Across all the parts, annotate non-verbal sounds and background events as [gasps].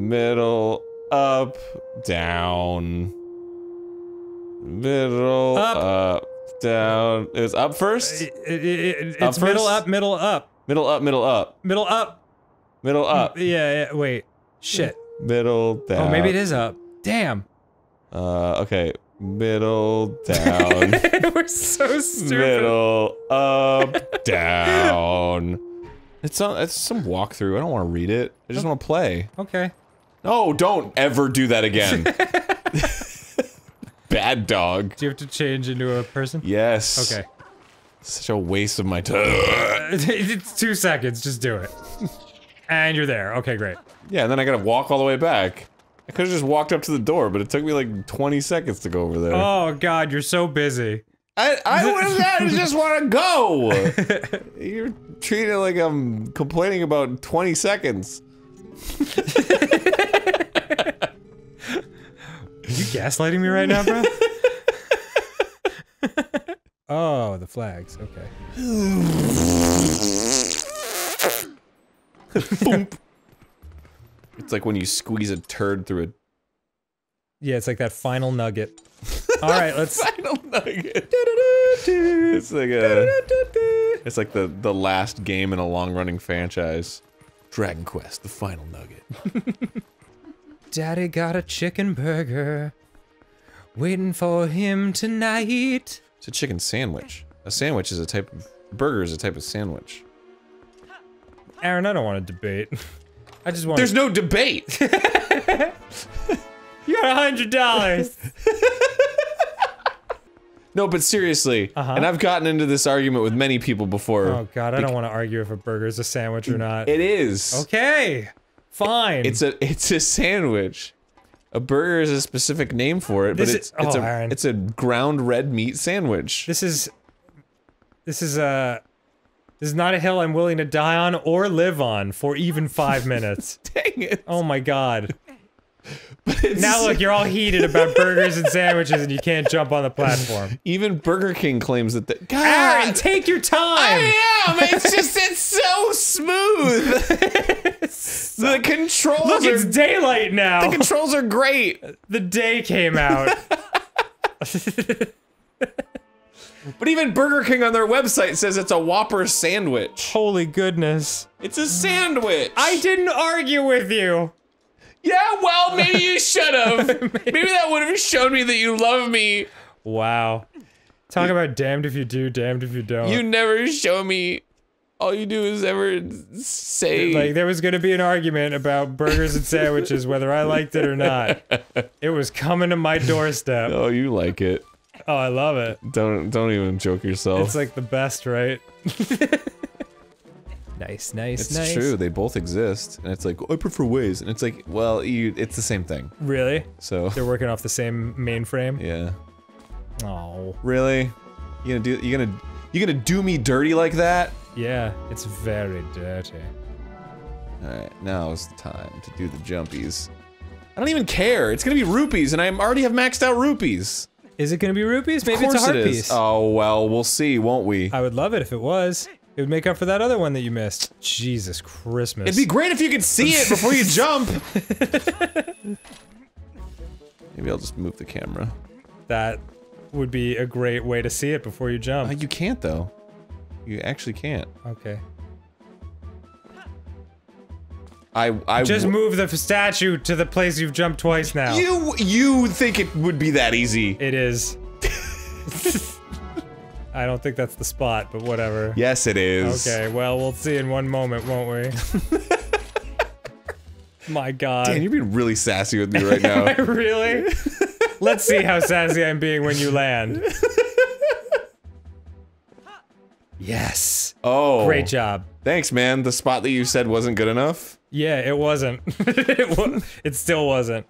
Middle, up, down. Middle, Up. up, down. It was up first? It- it- it- Up it's middle first? up, middle up, Middle, up, middle, up. middle up. Middle, up. Yeah, yeah. Wait. Shit. Middle, down. Oh, maybe it is up. Damn. Uh, okay. Middle, down. [laughs] We're so stupid. Middle, up, [laughs] down. It's some, it's some walkthrough. I don't want to read it. I just want to play. Okay. No, don't ever do that again. [laughs] Bad dog. Do you have to change into a person? Yes. Okay. Such a waste of my time. [laughs] it's two seconds. Just do it. And you're there. Okay, great. Yeah, and then I gotta walk all the way back. I could've just walked up to the door, but it took me like 20 seconds to go over there. Oh god, you're so busy. I, I [laughs] I just want to go. You're treating it like I'm complaining about 20 seconds. You gaslighting me right now, bro? [laughs] oh, the flags. Okay. [laughs] It's like when you squeeze a turd through a Yeah, it's like that final nugget. [laughs] All right, let's. final nugget. It's like a, it's like the the last game in a long running franchise. Dragon Quest: The Final Nugget. Daddy got a chicken burger, waiting for him tonight. It's a chicken sandwich. A sandwich is a type of burger is a type of sandwich. Aaron, I don't want to debate. [laughs] I just want. There's no debate. [laughs] [laughs] you got a hundred dollars. No, but seriously, Uh-huh. and I've gotten into this argument with many people before. Oh god, I don't want to argue if a burger is a sandwich or not. It is. Okay, fine. It's a it's a sandwich. A burger is a specific name for it, but it's is- it's oh, a Aaron. it's a ground red meat sandwich. This is this is a this is not a hill I'm willing to die on or live on for even five minutes. [laughs] Dang it! Oh my god. Now look, you're all heated about [laughs] burgers and sandwiches and you can't jump on the platform. even Burger King claims that. The, God, Aaron, take your time! I am. It's [laughs] just it's so smooth. [laughs] the controls Look, are it's daylight now! the controls are great, the day came out. but even Burger King on their website says it's a Whopper sandwich. Holy goodness. It's a sandwich. I didn't argue with you! Yeah, well, maybe you [laughs] should have. maybe that would have shown me that you love me. Wow. Talk about damned if you do, damned if you don't. You never show me. All you do is ever say. Like there was gonna be an argument about burgers and sandwiches, whether I liked it or not. [laughs] It was coming to my doorstep. oh, you like it. Oh, I love it. Don't don't even joke yourself. It's like the best, right? [laughs] nice, nice, It's nice. true. They both exist, and it's like I prefer ways, and it's like, well, you. It's the same thing. Really? So They're [laughs] working off the same mainframe. yeah. Oh, Really? You gonna do? You gonna? You gonna do me dirty like that? yeah. It's very dirty. All right, now is the time to do the jumpies. I don't even care. It's gonna be rupees, and I already have maxed out rupees. Is it gonna be rupees? Maybe it's a heart it piece. Oh well, we'll see, won't we? I would love it if it was. It would make up for that other one that you missed. Jesus Christmas. It'd be great if you could see it before you jump. [laughs] Maybe I'll just move the camera. that would be a great way to see it before you Uh, jump. you can't though. You actually can't. Okay. I I Just move the statue to the place you've jumped twice now. You you think it would be that easy? It is. [laughs] I don't think that's the spot, but whatever. Yes, it is. Okay, well, we'll see in one moment, won't we? [laughs] My god. Dan, you're being really sassy with me right now. [laughs] really? Let's see how sassy I'm being when you land. Yes. oh, Great job. Thanks, man. The spot that you said wasn't good enough. Yeah, it wasn't. [laughs] it, it still wasn't.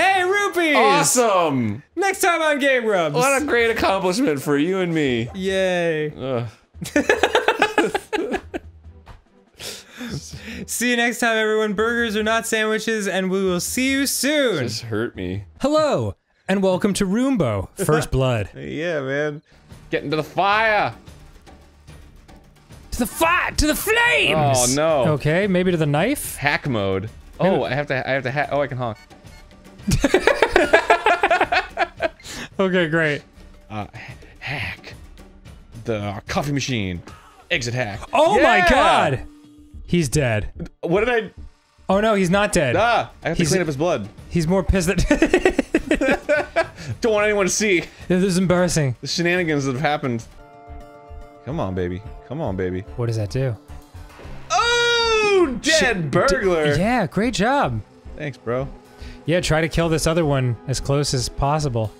Hey, rupees! Awesome! Next time on Game Grumps. What a great accomplishment for you and me. Yay. [laughs] See you next time, everyone. Burgers are not sandwiches, and we will see you soon. Just hurt me. Hello, and welcome to Roombo First [laughs] Blood. Yeah, man. Get into the fire. to the fire, to the flames. Oh no. Okay, maybe to the knife. Hack mode. Oh, I have to. I have to. Ha oh, I can honk. [laughs] Okay, great. Uh, hack the coffee machine. Exit hack. Oh my god! He's dead. What did I? Oh no, he's not dead. Ah! I have to He's- clean up his blood. He's more pissed that. [laughs] Don't want anyone to see this is embarrassing. the shenanigans that have happened. Come on, baby. Come on, baby. What does that do? Oh, dead burglar. Yeah, great job. Thanks, bro. Yeah, try to kill this other one as close as possible.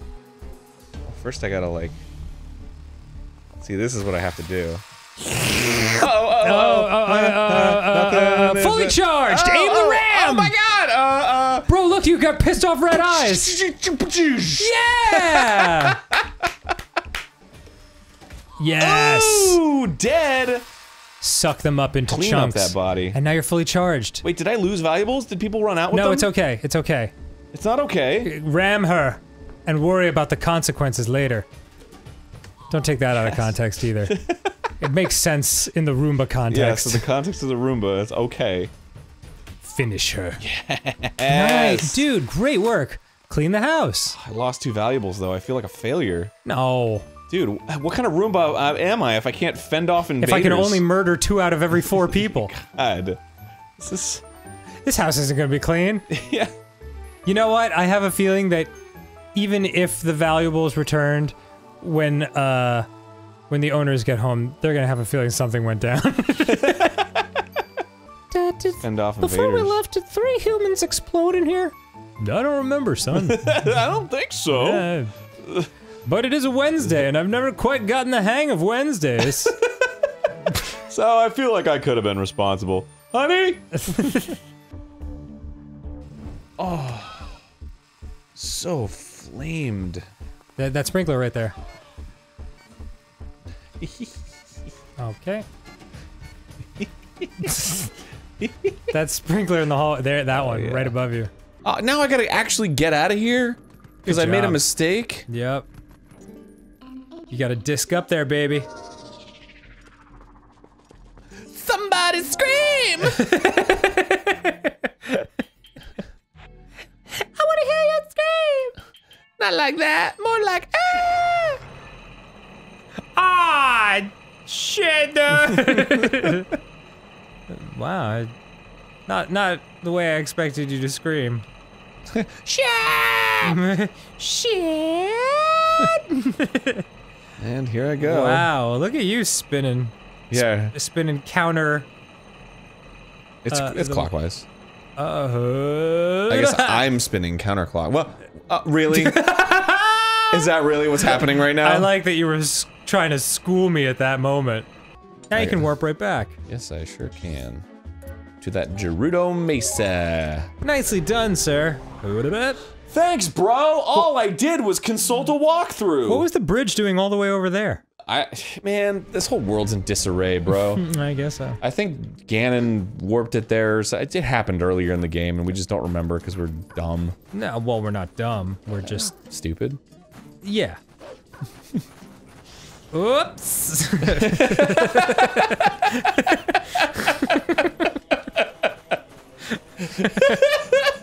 First, I gotta like. See, this is what I have to do. [laughs] oh, oh, Oh, [laughs] uh, uh, uh, uh, uh, Nothing is fully charged! Oh, Aim the oh, ram! Oh my god! Uh, Bro, look, you got pissed off red eyes! uh. [laughs] Yeah! yes! Ooh, dead. Suck them up into Clean up that body. And now you're fully charged. Wait, did I lose valuables? Did people run out with No, them? it's okay. It's okay. It's not okay. Ram her and worry about the consequences later. Don't take that out of context either. [laughs] it makes sense in the Roomba context. so the context of the Roomba is okay. Finish her. Yes. Nice. Dude, great work. Clean the house. I lost two valuables though. I feel like a failure. No. Dude, what kind of Roomba uh, am I if I can't fend off invaders? If I can only murder two out of every four [laughs] people. God. This is... this house isn't gonna be clean. [laughs] Yeah. You know what? I have a feeling that even if the valuables returned when uh when the owners get home, they're gonna have a feeling something went down. [laughs] Fend off Before we left, did three humans explode in here? I don't remember, son. I don't think so. Uh, but it is a Wednesday, and I've never quite gotten the hang of Wednesdays. [laughs] So I feel like I could have been responsible. Honey? [laughs] oh. So flamed. that, that sprinkler right there. [laughs] Okay. that sprinkler in the hall, there, that one, yeah. right above you. Uh, now I gotta actually get out of here? Because I Good made a mistake? Yep. You got a disc up there, baby. Somebody scream! [laughs] I want to hear you scream. Not like that, more like ah! Ah, shit. dude. [laughs] wow. Not not the way I expected you to scream. Shit! [laughs] Shit. And here I go. Wow, look at you spinning. Yeah, Spinning counter. it's Uh, it's clockwise. Uh, I guess I'm spinning counterclock. Well, uh, really? [laughs] Is that really what's happening right now? I like that you were trying to school me at that moment. Now you can warp right back. Yes, I sure can. To that Gerudo Mesa. Nicely done, sir. What about? Thanks, bro. All I did was consult a walkthrough. What was the bridge doing all the way over there? I, man, this whole world's in disarray, bro. [laughs] I guess so. I think Ganon warped it there. So it it happened earlier in the game, and we just don't remember because we're dumb, No, well, we're not dumb. We're just stupid. yeah. [laughs] Oops. [laughs]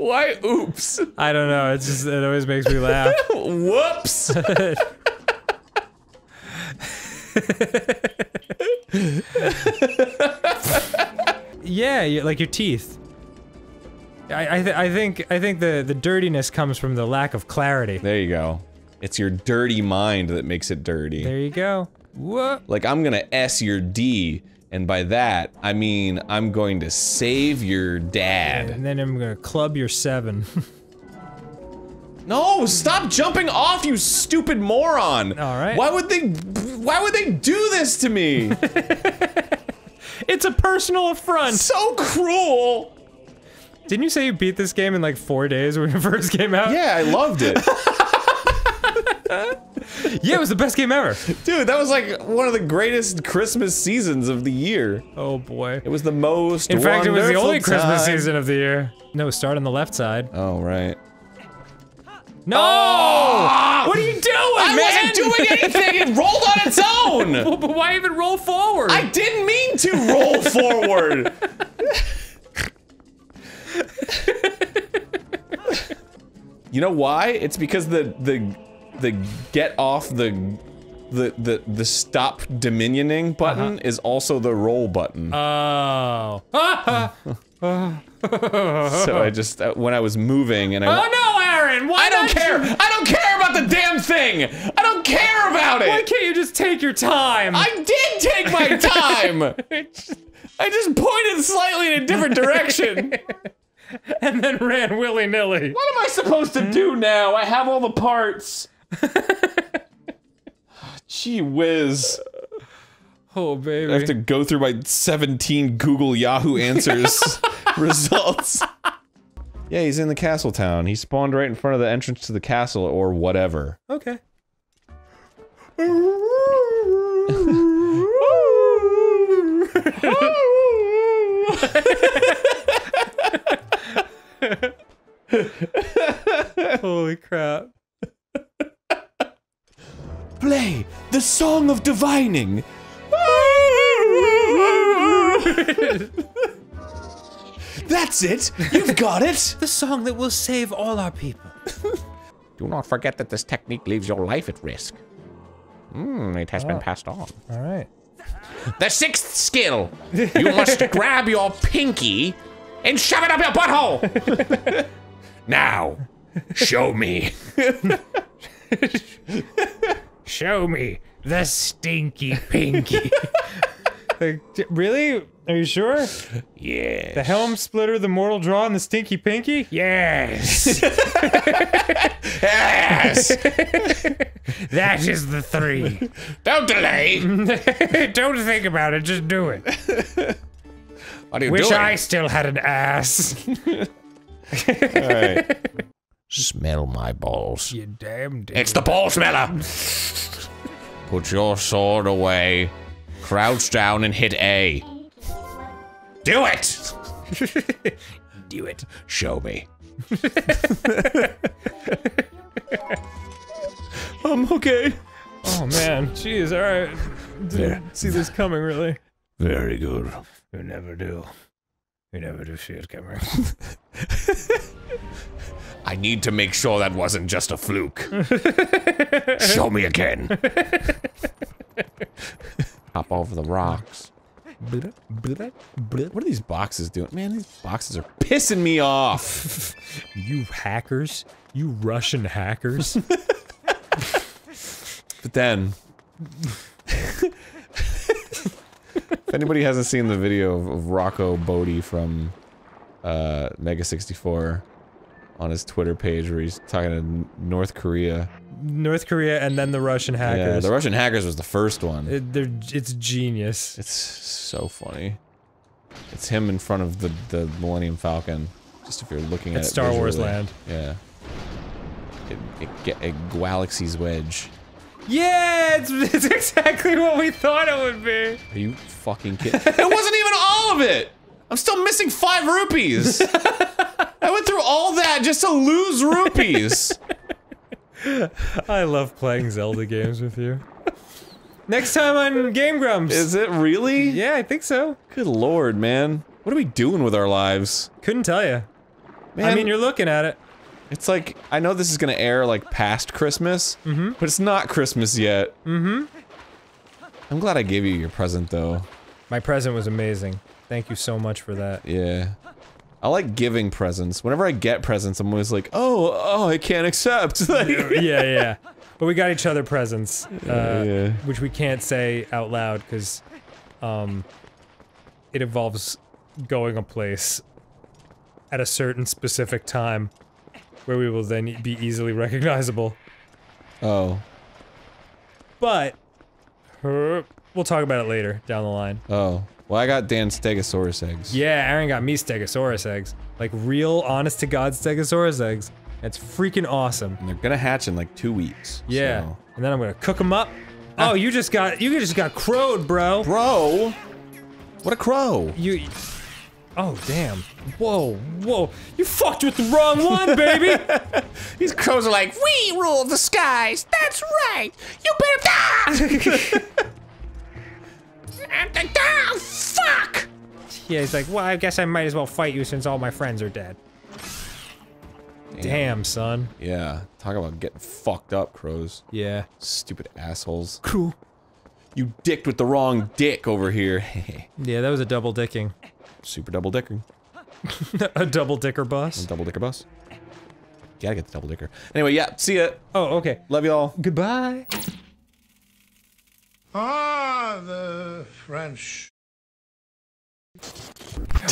Why? Oops. I don't know. It's just it always makes me laugh. [laughs] Whoops. Yeah, like your teeth. I I, th I think I think the the dirtiness comes from the lack of clarity. there you go. It's your dirty mind that makes it dirty. There you go. What? Like, I'm gonna S your D, and by that, I mean I'm going to save your dad. And then I'm gonna club your seven. [laughs] No, stop jumping off, you stupid moron! All right. Why would they, why would they do this to me? [laughs] it's a personal affront. so cruel! Didn't you say you beat this game in like four days when it [laughs] first came out? Yeah, I loved it. [laughs] Yeah, it was the best game ever. Dude, that was like one of the greatest Christmas seasons of the year. Oh boy. It was the most In fact, it was the only Christmas season of the year. No, start on the left side. Oh, right. No! Ah! What are you doing, I man? wasn't doing anything! It rolled on its own! Well, [laughs] but why even roll forward? I didn't mean to roll [laughs] forward! You know why? It's because the the the get off the the the the stop dominioning button is also the roll button. Oh. [laughs] so I just uh, when I was moving and I oh no, Aaron! Why I don't care. you- I don't care about the damn thing. I don't care about it. Why can't you just take your time? I did take my [laughs] time. I just pointed slightly in a different direction. [laughs] and then ran willy nilly. What am I supposed to do now? I have all the parts. [laughs] Gee whiz. Oh baby. I have to go through my 17 Google Yahoo Answers [laughs] results. Yeah, he's in the castle town. He spawned right in front of the entrance to the castle or whatever. Okay. [laughs] Holy crap. Play the Song of Divining. That's it. You've got it. The song that will save all our people. [laughs] Do not forget that this technique leaves your life at risk. Hmm, it has been passed on. All right. The sixth skill. You must [laughs] grab your pinky and shove it up your butthole. [laughs] now, show me. Show me the stinky pinky. [laughs] like, really? Are you sure? Yes. The helm splitter, the mortal draw, and the stinky pinky? Yes. [laughs] yes. [laughs] That is the three. Don't delay. Don't think about it, just do it. What are you Wish doing? I still had an ass. All right. Smell my balls. you damn It's the ball smeller. [laughs] Put your sword away. Crouch down and hit A. Do it. [laughs] do it. Show me. [laughs] I'm okay. Oh man, jeez, alright. Didn't see this coming really. Very good. You never do. You never do see it coming. I need to make sure that wasn't just a fluke. [laughs] Show me again. Hop over the rocks. What are these boxes doing? Man, these boxes are pissing me off. [laughs] you hackers. You Russian hackers. [laughs] But then, if anybody hasn't seen the video of, of Rocco Botte from uh, Mega 64 on his Twitter page where he's talking to North Korea. North Korea and then the Russian hackers. Yeah, the Russian hackers was the first one. It- it's genius. It's so funny. It's him in front of the, the Millennium Falcon. Just if you're looking at it Star Wars land. Yeah. It, it, a Galaxy's Edge. Yeah, it's, [laughs] it's exactly what we thought it would be. Are you fucking kidding? [laughs] it wasn't even all of it! I'm still missing five rupees! [laughs] I went through all that just to lose rupees! [laughs] I love playing Zelda games with you. Next time on Game Grumps. Is it really? yeah, I think so. Good lord, man. What are we doing with our lives? Couldn't tell you. Man, I mean, you're looking at it. it's like, I know this is gonna air like past Christmas, but it's not Christmas yet. Mm-hmm. I'm glad I gave you your present though. My present was amazing. Thank you so much for that. Yeah. I like giving presents. Whenever I get presents, I'm always like, oh, oh, I can't accept. [laughs] Like- yeah, yeah. But we got each other presents, uh, yeah. which we can't say out loud because, um, it involves going a place at a certain specific time where we will then be easily recognizable. Oh, But uh, we'll talk about it later down the line. oh. Well, I got Dan Stegosaurus eggs. Yeah, Aaron got me Stegosaurus eggs, like real, honest to God Stegosaurus eggs. It's freaking awesome. And they're gonna hatch in like two weeks. Yeah, so- and then I'm gonna cook them up. Oh, you just got you just got crowed, bro. Bro! What a crow! You. Oh damn! Whoa, whoa! You fucked with the wrong one, baby. [laughs] These crows are like, we rule the skies. That's right. You better die. [laughs] Ah, fuck. yeah, he's like, well, I guess I might as well fight you since all my friends are dead. Damn, son. Yeah, talk about getting fucked up, crows. Yeah. Stupid assholes. Cool. You dicked with the wrong dick over here. [laughs] Yeah, that was a double dicking. Super double dicker. [laughs] a double dicker bus. Double dicker bus. Gotta get the double dicker. Anyway, yeah, see ya. Oh, okay. Love y'all. Goodbye. Ah, the French.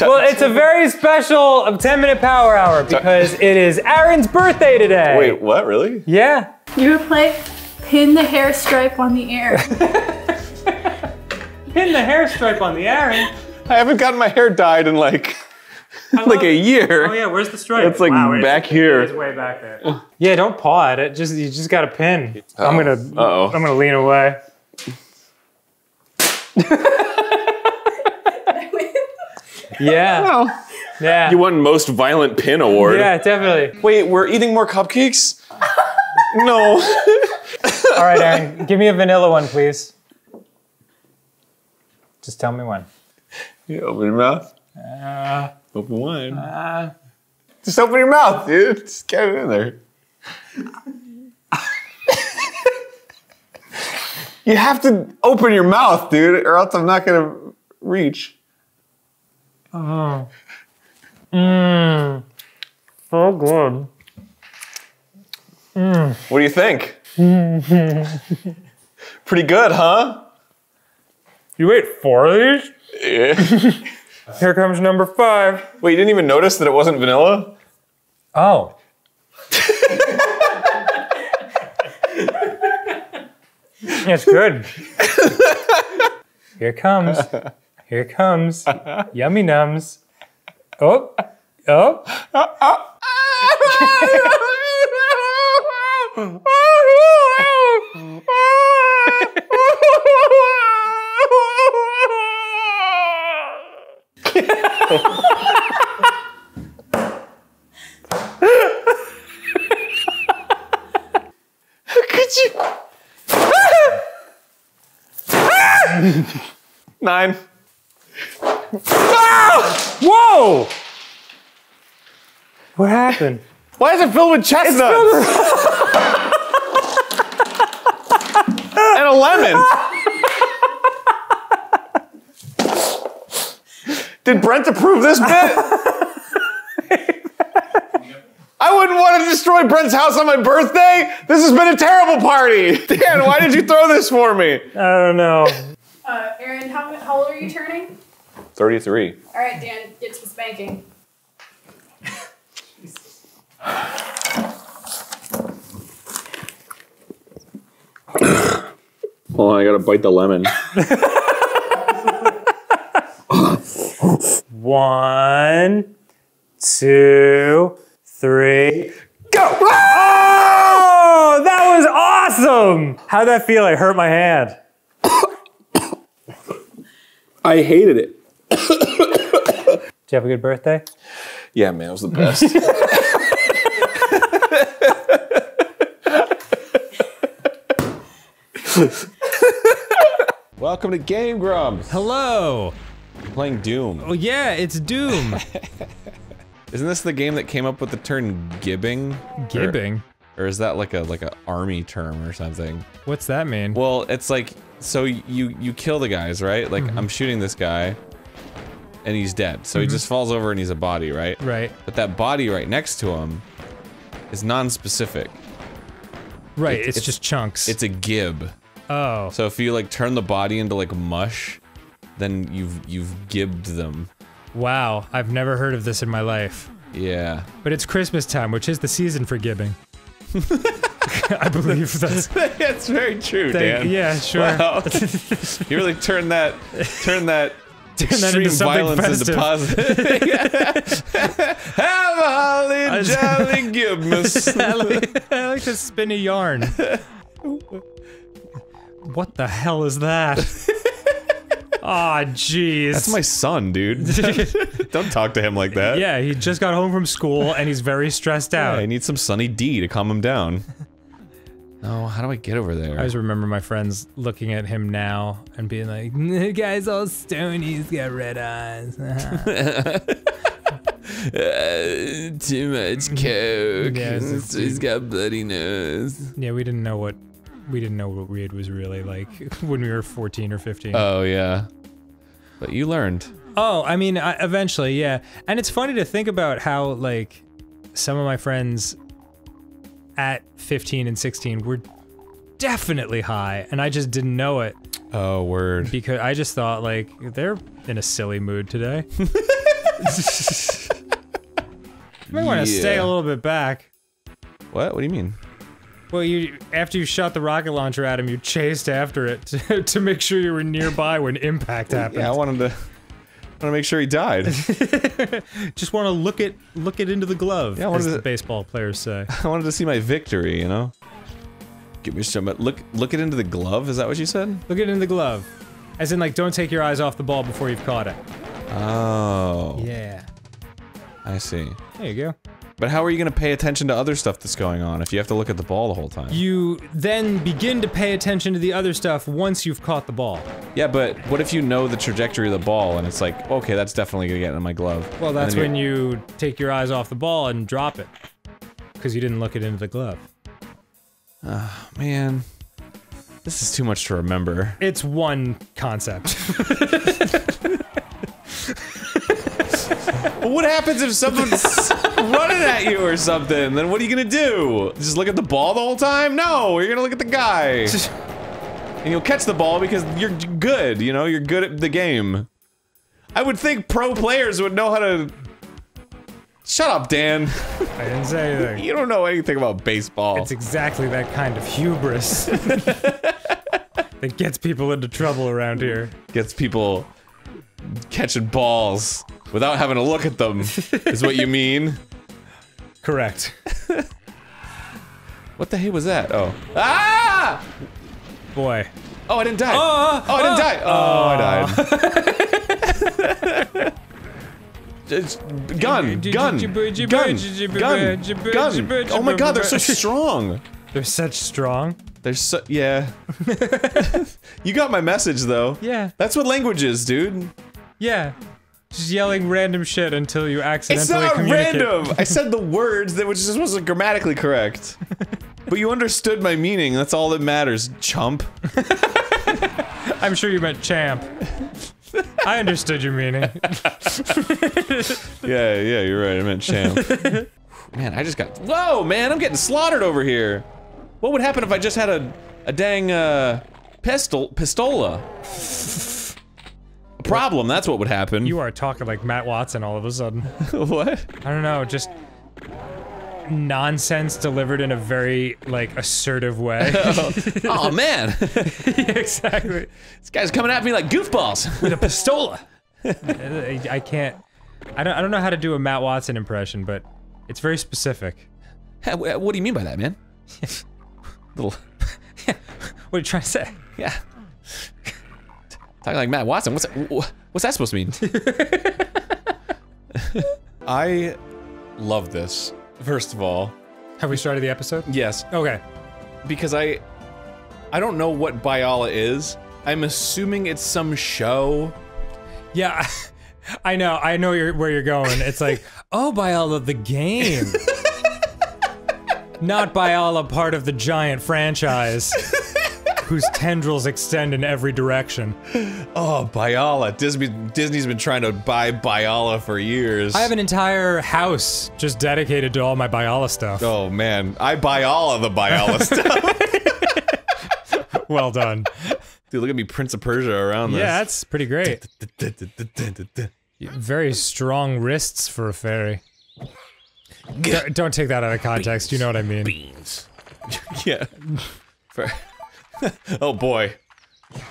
Well, it's a very special 10 minute power hour because it is Aaron's birthday today. Wait, what? Really? Yeah. You would play pin the hair stripe on the air. [laughs] Pin the hair stripe on the Aaron. I haven't gotten my hair dyed in like like a year. Oh yeah, where's the stripe? It's like back here. It's way back there. Yeah, don't paw at it. Just you just got to pin. I'm gonna Uh-oh. I'm gonna lean away. [laughs] yeah. Yeah. You won most violent pin award. yeah, definitely. Wait, we're eating more cupcakes? [laughs] no. All right, Aaron, give me a vanilla one, please. Just tell me when. You open your mouth. Uh, Open wide. Just open your mouth, dude. Just get it in there. You have to open your mouth, dude, or else I'm not gonna reach. Oh. Mmm. So good. Mmm. What do you think? [laughs] Pretty good, huh? You ate four of these? Yeah. [laughs] Here comes number five. Wait, you didn't even notice that it wasn't vanilla? Oh. It's good. Here comes. Here comes. Yummy nums. Oh. Oh. Could you? [laughs] Nine. Ah! Whoa! What happened? Why is it filled with chestnuts? [laughs] and a lemon. Did Brent approve this bit? [laughs] I wouldn't want to destroy Brent's house on my birthday. This has been a terrible party. Dan, why did you throw this for me? I don't know. Uh, Aaron, how, how old are you turning? 33. All right, Dan, get to the spanking. Hold on, I gotta bite the lemon. One, two, three, go! Oh, that was awesome! How'd that feel? I hurt my hand. I hated it. Did you have a good birthday? Yeah, man, it was the best. [laughs] Welcome to Game Grumps. Hello! I'm playing Doom. Oh yeah, it's Doom. [laughs] Isn't this the game that came up with the term gibbing? Gibbing? Or, or is that like a like a army term or something? What's that mean? Well, it's like so you you kill the guys, right? Like mm-hmm. I'm shooting this guy and he's dead. So he mm-hmm. just falls over and he's a body, right? Right. But that body right next to him is non-specific. Right, It- it's, it's- just chunks. It's a gib. oh. So if you like turn the body into like mush, then you've you've gibbed them. Wow, I've never heard of this in my life. Yeah. But it's Christmas time, which is the season for gibbing. [laughs] I believe [laughs] that's. That's very true, Thank, yeah, sure. Wow. [laughs] you really turn that turn that Turn that into violence into positive. Have a holly jolly gibmas. I, like, I like to spin a yarn. what the hell is that? Aw, jeez. That's my son, dude. [laughs] Don't talk to him like that. Yeah, he just got home from school and he's very stressed out. I need some Sunny D to calm him down. [laughs] Oh, how do I get over there? I just remember my friends looking at him now and being like, [laughs] "The guy's all stony, he's got red eyes." Uh, too much coke. Yeah, So he's got bloody nose. Yeah, we didn't know what we didn't know what weed was really like [laughs] when we were 14 or 15. Oh yeah, but you learned. Oh, I mean, I, eventually, yeah. And it's funny to think about how, like, some of my friends at 15 and 16 were definitely high, and I just didn't know it Oh word. because I just thought, like, they're in a silly mood today. [laughs] [laughs] might want to stay a little bit back. What? What do you mean? Well, you after you shot the rocket launcher at him, you chased after it [laughs] to, to make sure you were nearby when impact happened. Yeah, I wanted to. I want to make sure he died. [laughs] [laughs] Just want to look it look it into the glove, Yeah, what as the baseball players say. I wanted to see my victory. You know. Give me some. Look. Look it into the glove. Is that what you said? Look it in the glove. As in, like, don't take your eyes off the ball before you've caught it. Oh. Yeah. I see. There you go. But how are you going to pay attention to other stuff that's going on if you have to look at the ball the whole time? You then begin to pay attention to the other stuff once you've caught the ball. yeah, but what if you know the trajectory of the ball and it's like, okay, that's definitely gonna get in my glove. Well, that's when you take your eyes off the ball and drop it. Because you didn't look it into the glove. Ah man, this is too much to remember. It's one concept. [laughs] [laughs] But what happens if someone's [laughs] running at you or something? Then what are you gonna do? Just look at the ball the whole time? No, you're gonna look at the guy. and you'll catch the ball because you're good, you know, you're good at the game. I would think pro players would know how to. Shut up, Dan. I didn't say anything. [laughs] You don't know anything about baseball. It's exactly that kind of hubris [laughs] that gets people into trouble around here. Gets people catching balls without having to look at them, is what you [laughs] mean. Correct. [laughs] What the hey was that? Oh. Ah! Boy. Oh, I didn't die. Oh, Oh, I didn't uh, die. Oh, I uh. died. [laughs] It's gun, gun, gun, gun, gun. Oh my god, they're so strong. They're such strong. They're so, yeah. you got my message though. Yeah. That's what language is, dude. Yeah. Just yelling random shit until you accidentally It's not random. I said the words that which just wasn't grammatically correct. [laughs] But you understood my meaning. That's all that matters, chump. [laughs] I'm sure you meant champ. I understood your meaning. [laughs] Yeah, yeah, you're right. I meant champ. man, I just got. Whoa, man, I'm getting slaughtered over here. What would happen if I just had a a dang uh pistol pistola? Problem. That's what would happen. You are talking like Matt Watson all of a sudden. [laughs] [laughs] what? I don't know, just nonsense delivered in a very like assertive way. [laughs] Oh man, exactly. this guy's coming at me like goofballs. With a pistola. I, I can't. I don't. I don't know how to do a Matt Watson impression, but it's very specific. Wh- what do you mean by that, man? Little, What are you trying to say? yeah. Talking like Matt Watson. What's that, what's that supposed to mean? [laughs] I love this. First of all, Have we started the episode? yes, Okay. because I I don't know what bayala is. I'm assuming it's some show. Yeah, [laughs] I know. I know you're, where you're going. It's like, [laughs] oh, bayala, the game. Not bayala, part of the giant franchise whose tendrils extend in every direction. Oh, bayala. Disney Disney's been trying to buy bayala for years. I have an entire house just dedicated to all my bayala stuff. Oh man, I buy all of the bayala [laughs] stuff. Well done. Dude, look at me, Prince of Persia around this. Yeah, that's pretty great. [laughs] Very strong wrists for a fairy. Don't- Don't take that out of context. You know what I mean. Beans. yeah. [laughs] For- [laughs] oh boy.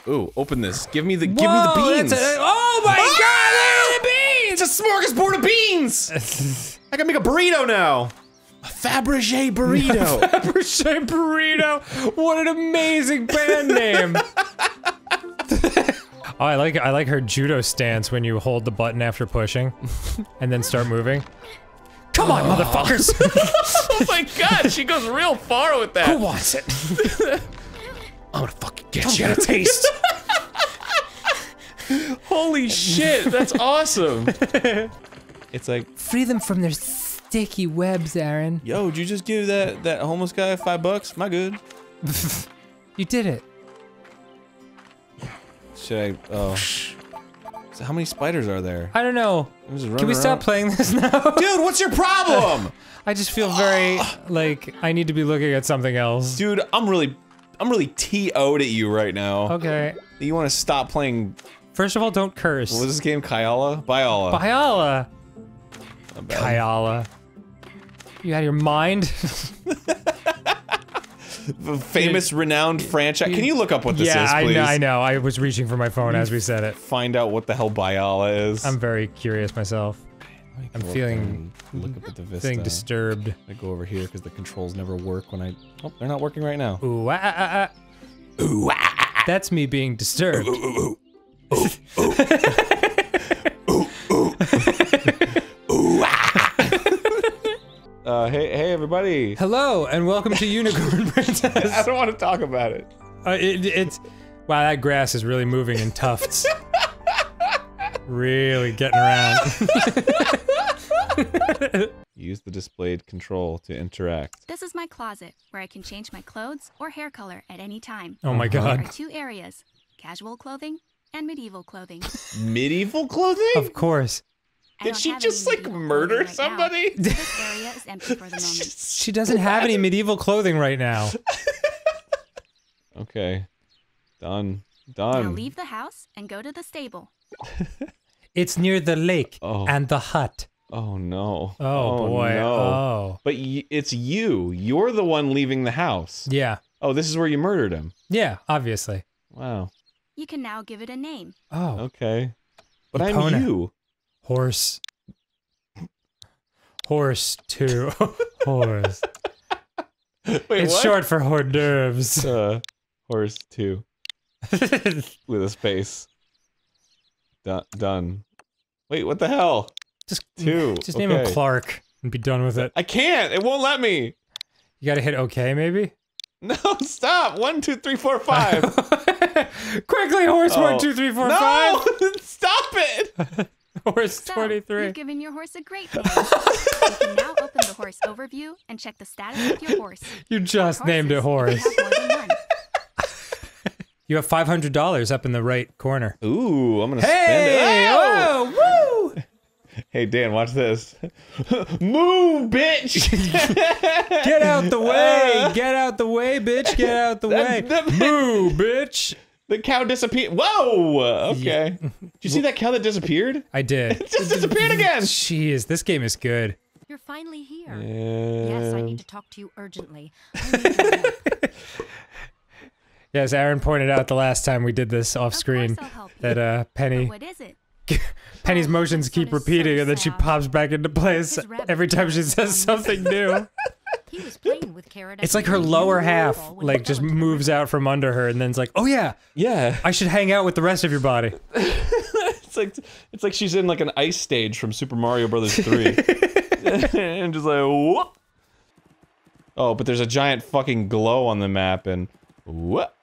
Ooh, open this. Give me the give me the beans. a- oh my ah! god, at the beans! It's a smorgasbord of beans. [laughs] I can make a burrito now. A Fabergé burrito. [laughs] Fabergé burrito. What an amazing band name. oh, I like I like her judo stance when you hold the button after pushing, and then start moving. Come on, oh. motherfuckers! oh my god, she goes real far with that. Who wants it? I'm gonna fucking get you a taste. [laughs] Holy shit, that's awesome. [laughs] It's like, Free them from their sticky webs, Aaron. yo, did you just give that that homeless guy five bucks? My good. [laughs] You did it. Should I? Oh. So how many spiders are there? I don't know. Can we stop playing this now? Dude, what's your problem? I just feel very like I need to be looking at something else. Dude, I'm really, I'm really TO'd at you right now. Okay. You want to stop playing? First of all, don't curse. What was this game? Kyala? bayala. bayala. Not. Kyala. You out of your mind? The famous, renowned franchise. Can you look up what this yeah, is, I please? know. I know. I was reaching for my phone as we said it. Find out what the hell bayala is. I'm very curious myself. I'm feeling- look up at the Vista. Feeling disturbed. I go over here because the controls never work when I. Oh, they're not working right now. Ooh, ah, ah, ah. Ooh, ah, ah, ah. That's me being disturbed. Ooh, ooh, ooh, ah. Uh, hey, hey, everybody. Hello and welcome to [laughs] Unicorn Princess. I don't want to talk about it. Uh, it, it's wow, that grass is really moving in tufts. [laughs] really getting around. [laughs] [laughs] Use the displayed control to interact. This is my closet, where I can change my clothes or hair color at any time. Oh my god. There are god. two areas casual clothing and medieval clothing. [laughs] Medieval clothing? Of course. Did she just like murder right somebody? so this area is empty for the [laughs] moment. She doesn't have any medieval clothing right now. Okay. Done. Done. Now Done. leave the house and go to the stable. It's near the lake Oh. and the hut. Oh no. Oh, boy. No. Oh. But y- it's you. You're the one leaving the house. Yeah. Oh, this is where you murdered him. Yeah, obviously. Wow. You can now give it a name. Oh. Okay. But Epona. I'm you. Horse. Horse two. [laughs] Horse. [laughs] Wait, it's what? short for hors d'oeuvres. Uh, horse two [laughs] with a space. Done. Done. Wait, what the hell? Just Two. Just name him Clark and be done with it. I can't. It won't let me. You gotta hit OK maybe? [laughs] No, stop. One, two, three, four, five. [laughs] Quickly, horse Oh. one, two, three, four, no! five. [laughs] stop it. Horse So, 23. you've given your horse a great name. you can now open the horse overview and check the status of your horse. You just named it horse. You have more than one. You have $500 up in the right corner. Ooh, I'm gonna spend Hey! it. Oh! Whoa! Woo! [laughs] Hey, Dan, watch this. [laughs] Move, bitch. [laughs] Get out the way! Get out the way, bitch! Get out the way! That- that- Moo, bitch! the cow disappeared. Whoa. Okay. Did you see that cow that disappeared? I did. It just disappeared again. Jeez, this game is good. You're finally here. Yeah. Yes, I need to talk to you urgently. I need your help. Yes, Aaron pointed out the last time we did this off Of screen course I'll help you. that uh, But Penny what is it? [laughs] Penny's Oh, motions keep one so repeating and then she pops back into place every time she says [laughs] something new. [laughs] He was playing with Carrot. It's like her lower half like just fell into the moves out from under her and then it's like, "Oh yeah, Yeah. I should hang out with the rest of your body." It's like it's like she's in like an ice stage from Super Mario Brothers 3. and just like whoop. Oh, but there's a giant fucking glow on the map and what?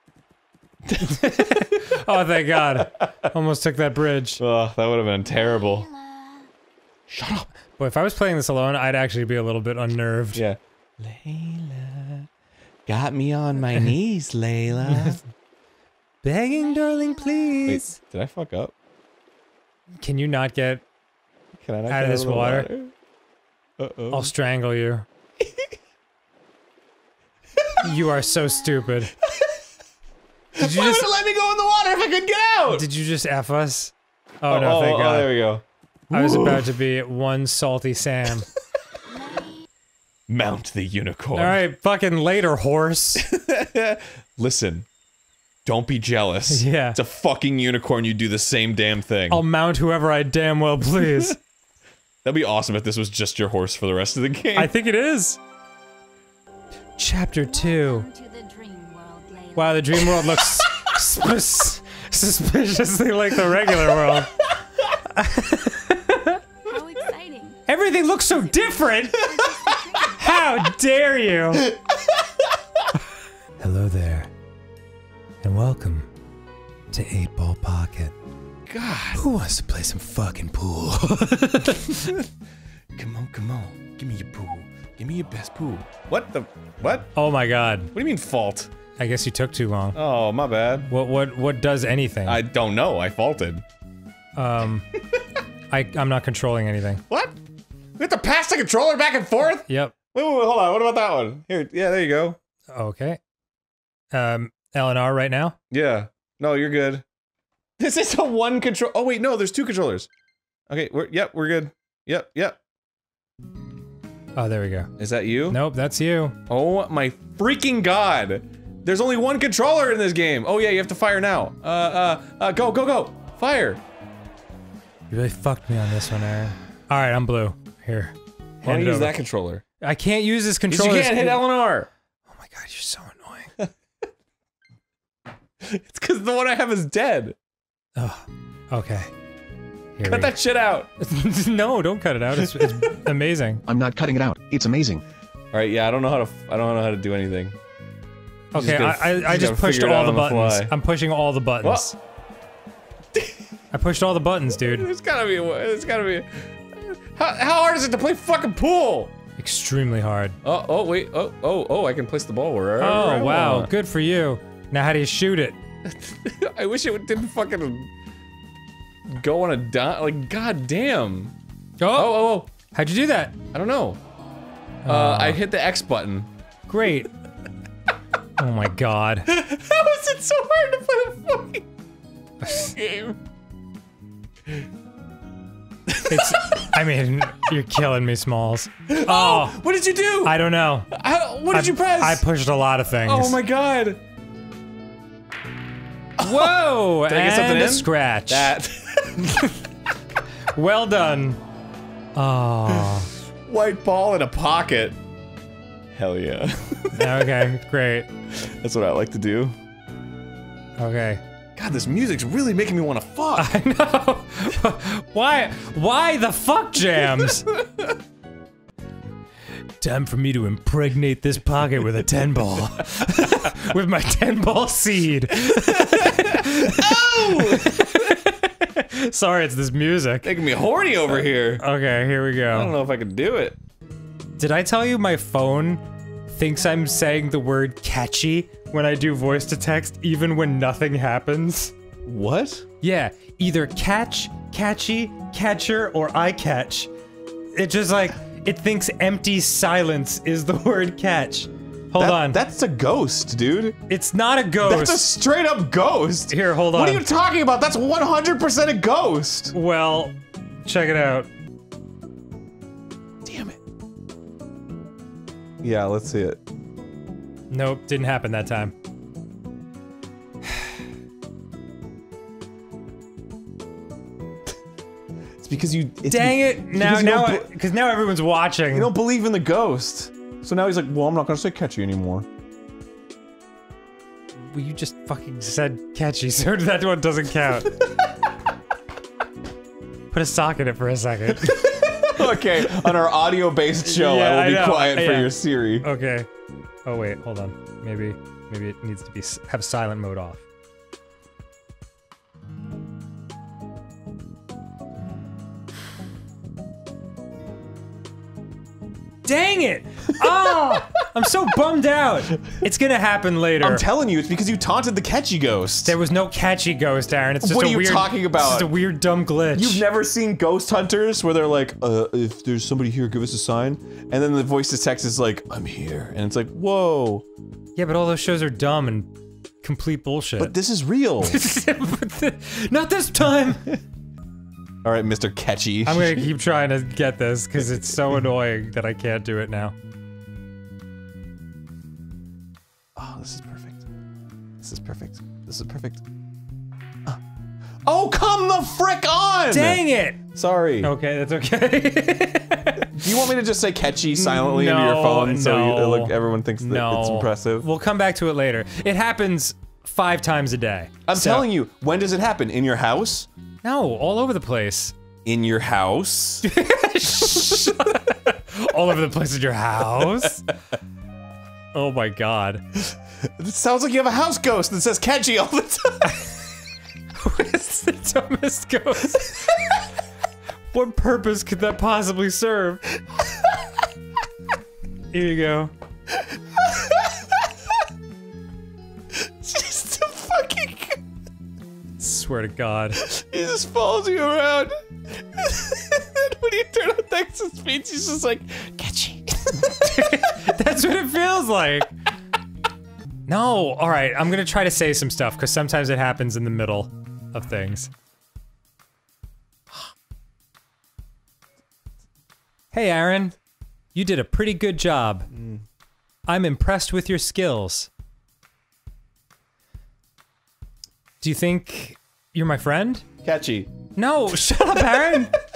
[laughs] Oh, thank God. Almost took that bridge. Oh, that would have been terrible. Shut up. Boy, if I was playing this alone, I'd actually be a little bit unnerved. Yeah. Layla, got me on my knees, Layla. [laughs] Begging, darling, Wait, please. did I fuck up? Can you not get Can I not Out get of this the water? Uh-oh. I'll strangle you. [laughs] you are so stupid. Did you Why just would it let me go in the water if I could get out? did you just F us? Oh, oh, no, thank oh, oh God. there we go. I was about to be one salty Sam. [laughs] Mount the unicorn. All right, fucking later, horse. [laughs] Listen, don't be jealous. [laughs] Yeah. It's a fucking unicorn. You do the same damn thing. I'll mount whoever I damn well please. That'd be awesome if this was just your horse for the rest of the game. I think it is. Chapter 2. Wow, the dream world looks sus- suspiciously like the regular world. How exciting. Everything looks so different. How dare you? Hello there, and welcome to 8 Ball Pocket. God. Who wants to play some fucking pool? [laughs] Come on, come on. Give me your pool. Give me your best pool. What the? What? oh my god. What do you mean fault? I guess you took too long. Oh, my bad. What what what does anything? I don't know. I faulted. um I I'm not controlling anything. What? We have to pass the controller back and forth? Yep. Wait, wait, wait, hold on. What about that one? Here, yeah, there you go. Okay. Um LNR right now? Yeah. No, you're good. This is a one control. Oh wait, no, there's two controllers. Okay, we're yep, we're good. Yep, yep. Oh, there we go. Is that you? Nope, that's you. Oh my freaking god! There's only one controller in this game. Oh yeah, you have to fire now. Uh, uh, uh, go, go, go! Fire! You really fucked me on this one, Arin. All right, I'm blue. Here. Why don't Hand you use over. that controller? I can't use this controller. you can't hit Eleanor. Oh my god, you're so annoying. [laughs] It's because the one I have is dead. Oh, okay. Here Cut we that shit out. [laughs] no, don't cut it out. It's, it's [laughs] amazing. I'm not cutting it out. It's amazing. All right, yeah, I don't know how to. f- I don't know how to do anything. Okay, I, I, I just pushed figure it out all the on the buttons. I'm pushing all the buttons. I pushed all the buttons, dude. [laughs] There's gotta be. a There's gotta be. a- How, how hard is it to play fucking pool? Extremely hard. Oh, oh, wait. Oh, oh, oh! I can place the ball wherever. I Oh, wow. want. Good for you. Now, how do you shoot it? [laughs] I wish it didn't fucking go on a dot. Like, god damn. Oh, Oh, oh, oh. how'd you do that? I don't know. Uh, I hit the X button. Great. Oh my god. [laughs] How is it so hard to play a fucking game? It's. I mean, you're killing me, Smalls. Oh, oh, What did you do? I don't know. How- what did I, you press? I pushed a lot of things. Oh my god. Whoa! Did I get something and a in? scratch. That. [laughs] Well done. [laughs] Oh. White ball in a pocket. Hell yeah. okay, great. [laughs] That's what I like to do. Okay. God, this music's really making me want to fuck. [laughs] I know. [laughs] why? Why the fuck jams? Time for me to impregnate this pocket with a 10 ball. with my 10 ball seed. oh! Sorry, it's this music. Making me horny over here. Okay, here we go. I don't know if I can do it. Did I tell you my phone thinks I'm saying the word catchy when I do voice to text, even when nothing happens? What? Yeah, either catch, catchy, catcher, or I catch. It just like, it thinks empty silence is the [laughs] word catch. Hold That- on. That's a ghost, dude. it's not a ghost. That's a straight up ghost. Here, hold on. What are you talking about? That's 100% a ghost. well, check it out. Yeah, let's see it. Nope, didn't happen that time. [sighs] It's because you. It's Dang it! Now, now, because now everyone's watching. You don't believe in the ghost. So now he's like, well, I'm not gonna say catchy anymore. Well, you just fucking said catchy, [laughs] so that one doesn't count. [laughs] Put a sock in it for a second. [laughs] [laughs] okay, on our audio-based show, Yeah, I will be know, quiet for your Siri. okay. Oh wait, hold on. Maybe, maybe it needs to be have silent mode off. [sighs] Dang it! Oh, [laughs] I'm so bummed out. It's gonna happen later. I'm telling you, it's because you taunted the catchy ghost. there was no catchy ghost, Arin. It's just What a are you weird, talking about? It's just a weird dumb glitch. You've never seen Ghost Hunters where they're like, uh, if there's somebody here, give us a sign. And then the voice to text is like, I'm here. And it's like, whoa. Yeah, but all those shows are dumb and complete bullshit. But this is real. [laughs] Not this time. All right, Mr. Catchy. I'm gonna [laughs] keep trying to get this because it's so annoying that I can't do it now. Oh, this is perfect. This is perfect. This is perfect. Uh. Oh, come the frick on! Dang it! Sorry. Okay, that's okay. [laughs] Do you want me to just say catchy silently into your No, phone so you, no. look, everyone thinks that no, it's impressive? We'll come back to it later. It happens five times a day. I'm So- telling you, when does it happen? In your house? No, all over the place. In your house? [laughs] all over the place in your house. [laughs] oh my god. [laughs] it sounds like you have a house ghost that says catchy all the time. [laughs] What is the dumbest ghost. [laughs] what purpose could that possibly serve? Here you go. Just a fucking. Swear to God. He just follows you around. when you turn on Texas speech, he's just like, catchy. [laughs] That's what it feels like. No, all right. I'm gonna try to say some stuff because sometimes it happens in the middle of things. [gasps] Hey, Arin. You did a pretty good job. Mm. I'm impressed with your skills. Do you think you're my friend? Catchy. No, [laughs] shut up, Arin. [laughs]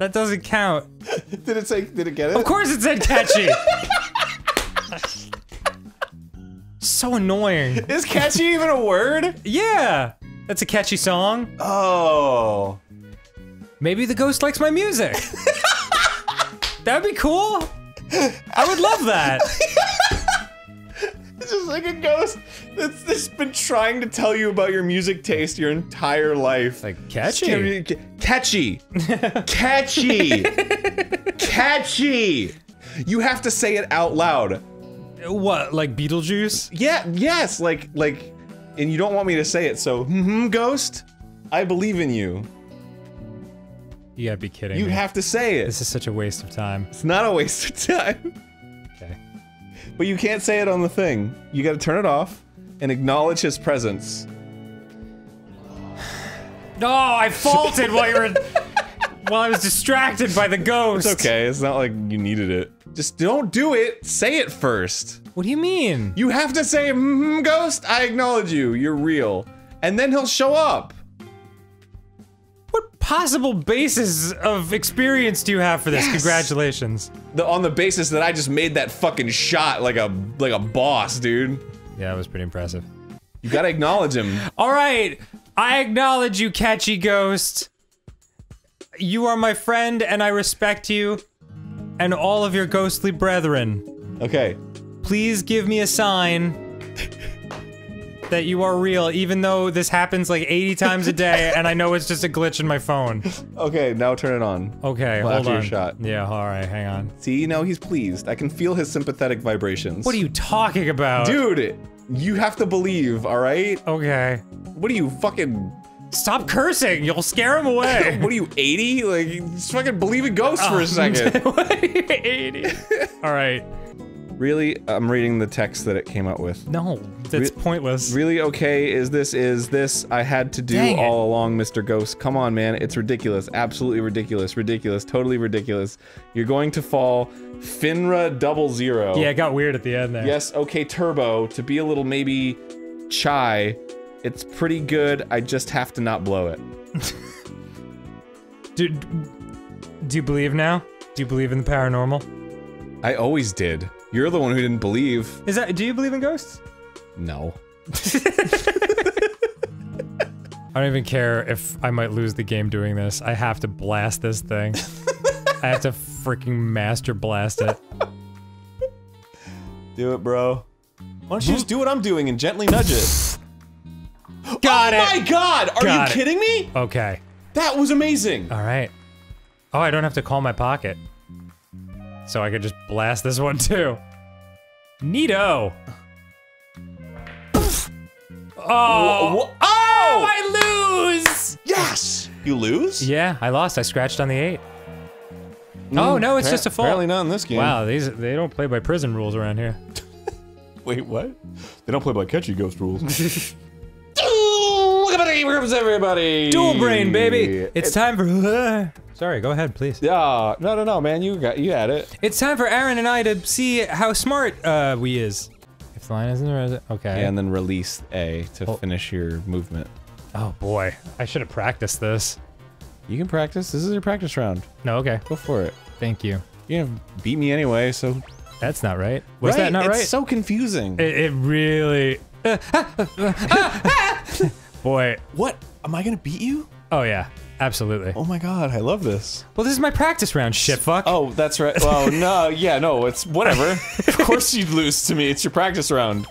that doesn't count. [laughs] Did it say, did it get it? Of course it said catchy. [laughs] so annoying. Is catchy even a word? Yeah, that's a catchy song. Oh. Maybe the ghost likes my music. [laughs] That'd be cool. I would love that. It's just like a ghost that's, that's been trying to tell you about your music taste your entire life. Like catchy. Catchy. [laughs] Catchy. Catchy. You have to say it out loud. What, like Beetlejuice? Yeah, yes, like, like, and you don't want me to say it, so, hmm, ghost, I believe in you. You gotta be kidding You me. have to say it. This is such a waste of time. It's not a waste of time. Okay. But you can't say it on the thing. You gotta turn it off and acknowledge his presence. [sighs] No, I faulted while you were. while I was distracted by the ghost. It's okay, it's not like you needed it. Just don't do it, say it first. What do you mean? You have to say, mm-hmm, ghost, I acknowledge you, you're real. And then he'll show up. What possible basis of experience do you have for this? Yes. Congratulations. The, on the basis that I just made that fucking shot like a like a boss, dude. Yeah, it was pretty impressive. You gotta acknowledge him. All right, I acknowledge you, catchy ghost. You are my friend, and I respect you, and all of your ghostly brethren. Okay. Please give me a sign that you are real, even though this happens like 80 times a day, and I know it's just a glitch in my phone. [laughs] Okay, now turn it on. Okay, Well, hold after on. your shot. Yeah, all right, hang on. See, now he's pleased. I can feel his sympathetic vibrations. What are you talking about? Dude, you have to believe, alright? Okay. What are you, fucking... Stop cursing, you'll scare him away. [laughs] What are you, 80? Like, just fucking believe in ghosts oh, for a second. [laughs] what are you, 80? All right. Really? I'm reading the text that it came up with. No, that's pointless. Really okay is this is this I had to do Dang it. all along, Mr. Ghost. Come on, man. It's ridiculous. Absolutely ridiculous. Ridiculous. Totally ridiculous. You're going to fall Finra double zero. Yeah, it got weird at the end there. Yes, okay, Turbo. To be a little maybe chai. It's pretty good. I just have to not blow it. [laughs] Do, do you believe now? Do you believe in the paranormal? I always did. You're the one who didn't believe. Is that? Do you believe in ghosts? No. [laughs] I don't even care if I might lose the game doing this. I have to blast this thing. I have to freaking master blast it. [laughs] Do it, bro. Why don't you just do what I'm doing and gently nudge it? [gasps] Got oh it. my god! Are Got you it. kidding me? Okay. That was amazing. All right. Oh, I don't have to call my pocket. So I could just blast this one too. Neato. Oh. Wha- oh! oh! I lose! Yes! You lose? Yeah, I lost. I scratched on the eight. Mm, oh no, it's just a fault. Apparently not in this game. Wow, these they don't play by prison rules around here. [laughs] Wait, what? They don't play by catchy ghost rules. [laughs] Look at the rooms, everybody! Dual brain, baby. It's time for. [laughs] Uh, Sorry, go ahead, please. Yeah, no, no, no, man, you got, you had it. It's time for Arin and I to see how smart uh, we is. If the line isn't there, okay. And then release A to Oh. finish your movement. oh boy, I should have practiced this. You can practice. This is your practice round. No, okay. Go for it. Thank you. You're gonna beat me anyway, so. That's not right. Was that not it's right? so confusing. it, it really. [laughs] boy. what? Am I gonna beat you? Oh yeah, absolutely. Oh my god, I love this. Well, this is my practice round. Shit, fuck. Oh, that's right. Well, [laughs] no, yeah, no, it's whatever. [laughs] of course you'd lose to me. It's your practice round.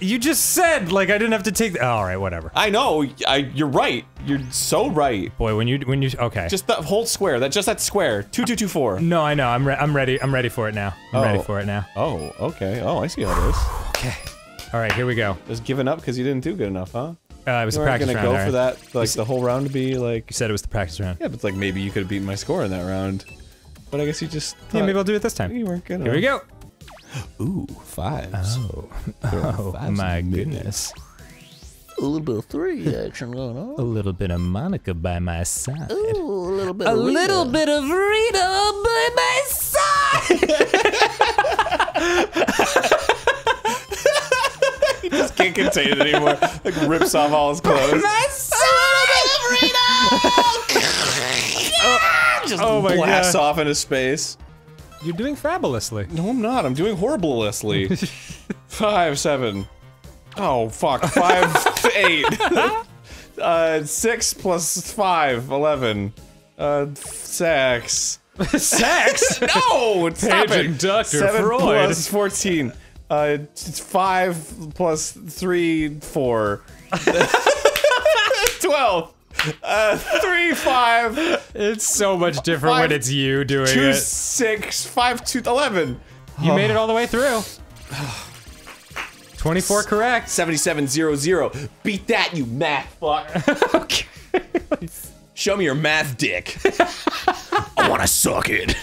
You just said like I didn't have to take. The, all right, whatever. I know. I, you're right. You're so right. Boy, when you when you okay. Just the whole square. That just that square. Two two two four. no, I know. I'm re I'm ready. I'm ready for it now. I'm ready Oh. for it now. Oh, okay. Oh, I see how it is. Okay. All right, here we go. Just giving up because you didn't do good enough, huh? Uh, it was You the weren't practice gonna round. go Arin. for that, like the whole round to be like. You said it was the practice round. Yeah, but like maybe you could have beaten my score in that round. But I guess you just. Yeah, maybe I'll do it this time. You weren't good Here we go. Ooh, [laughs] fives. Oh, oh my goodness. A little bit of three action going on. A little bit of Monica by my side. Ooh, a little bit A of Rita. little bit of Rita by my side. [laughs] he can't contain it anymore. Like rips off all his clothes. just [laughs] Oh my blasts God. off into space. You're doing fabulously. No, I'm not. I'm doing horribleously. [laughs] Five, seven. Oh, fuck. Five, [laughs] eight. uh, six plus five, eleven. Uh, sex. Sex? No! Stop Paging it. Dr. Seven Freud. plus fourteen. Uh, it's five plus three, four. [laughs] Twelve. Uh, three, five, It's so much different when it's you doing two, it. six, five, two, eleven. You made it all the way through. [sighs] 24 correct. 7700. Beat that, you math fuck. [laughs] okay. Show me your math dick. [laughs] I wanna suck it.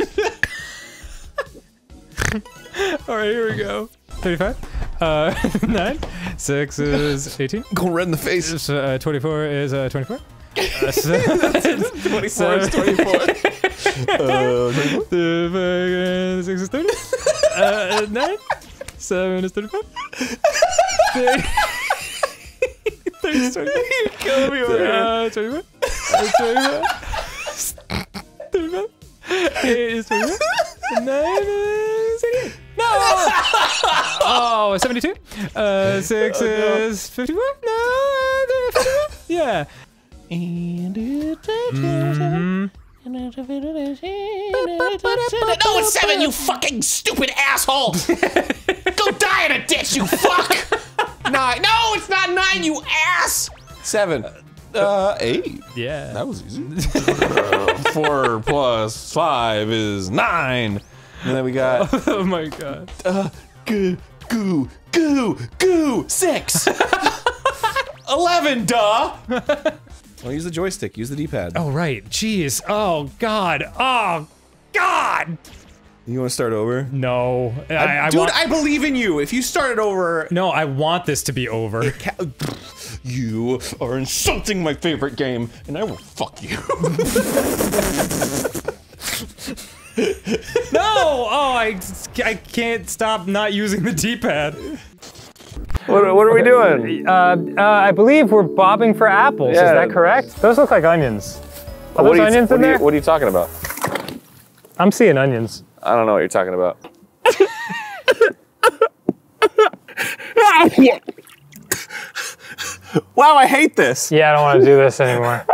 [laughs] All right, here we go. 35. Uh, [laughs] 9. 6 is 18. [laughs] Go red in the face. Uh, 24 is uh, 24. Uh, so, 24 is 24. uh, Uh, 6 is 30. Uh, 9. 7 is 35. 30. 30 is 25. You're killing me over here. Uh, 25. Uh, 25. 35. 8 is 25. 9 is 88. No! Oh, 72. Uh, 6 is 54. No, uh, 54. Yeah. Mhm. No, it's seven, you fucking stupid asshole! Go die in a ditch, you fuck! [laughs] nine. No, it's not nine, you ass! Seven. Uh, eight. Yeah. That was easy. Uh, [laughs] [laughs] four plus five is nine. And then we got [laughs] oh my god. uh, goo, goo, goo, goo, six. Eleven, duh. Well, use the joystick. Use the D-pad. Oh right. Jeez. Oh god. Oh god. You want to start over? No. I, I Dude, want, I believe in you. If you started over, No, I want this to be over. ca- [laughs] you are insulting my favorite game, and I will fuck you. [laughs] no! Oh, I, I can't stop not using the D-pad. What, what are we doing? Uh, uh, I believe we're bobbing for apples. Yeah. Is that correct? Those look like onions. Are what, those are you, onions what, in are you, there? what are you talking about? I'm seeing onions. I don't know what you're talking about. wow, I hate this. Yeah, I don't want to do this anymore.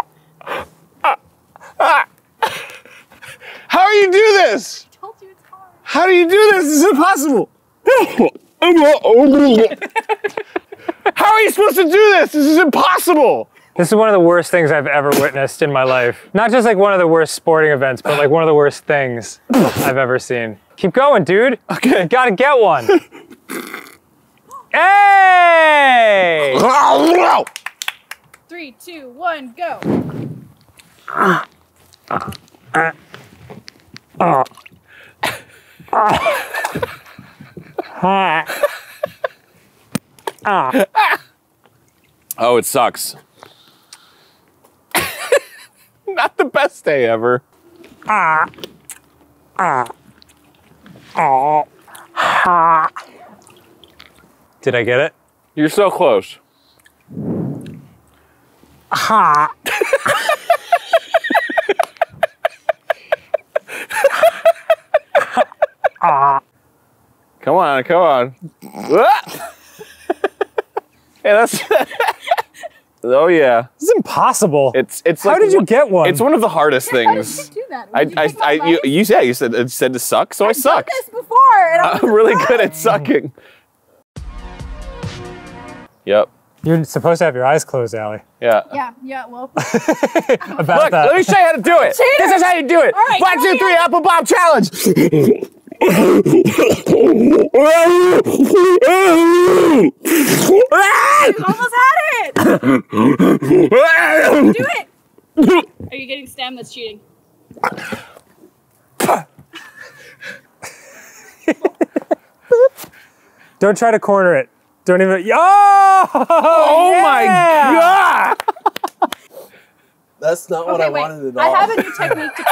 How do you do this? I told you it's hard. How do you do this? This is impossible. [laughs] [laughs] How are you supposed to do this? This is impossible. This is one of the worst things I've ever witnessed in my life. Not just like one of the worst sporting events, but like one of the worst things [sighs] I've ever seen. Keep going, dude. Okay. You gotta get one. hey! Three, two, one, go. [laughs] Oh, it sucks. Not the best day ever. Ah. Ah. Oh. Ha. Did I get it? You're so close. Ha. [laughs] Come on, come on. [laughs] Hey, that's. [laughs] oh yeah, This is impossible. it's it's. How like did you get one? It's one of the hardest things. How did you things. do that? I, Did you I, I, you, you, yeah, you said it said to suck, so I I've done suck. this before, and I'm, [laughs] I'm really good at sucking. Yep. You're supposed to have your eyes closed, Allie. Yeah. Yeah, yeah, well. [laughs] About Look, that. let me show you how to do it. Cheater! This is how you do it. All right, One, go two, three, apple bomb challenge. [laughs] You almost had it! Do it! Are you getting stem? That's cheating. Don't try to corner it. Don't even. Oh! Oh my yeah! god! That's not what I wait. wanted at all. I all. have a new technique to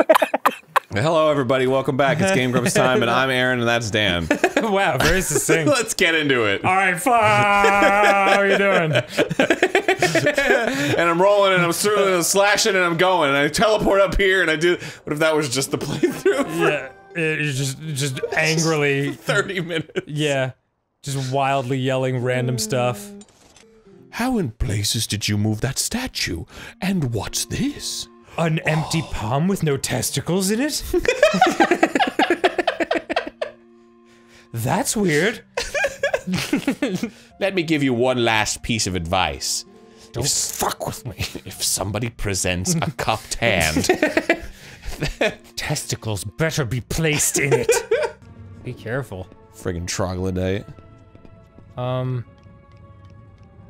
try. [laughs] Hello, everybody. Welcome back. It's Game Grumps time, and I'm Arin, and that's Dan. [laughs] wow, very succinct. Let's get into it. All right, fine. How are you doing? [laughs] and I'm rolling, and I'm throwing, and I'm slashing, and I'm going, and I teleport up here, and I do. What if that was just the playthrough? Yeah, it, it's just just angrily. [laughs] 30 minutes. Yeah, just wildly yelling random stuff. How in places did you move that statue? And what's this? An empty palm with no testicles in it? [laughs] That's weird. Let me give you one last piece of advice. Don't fuck with me. If somebody presents a cupped hand, [laughs] Testicles better be placed in it. Be careful. Friggin' troglodyte. Um.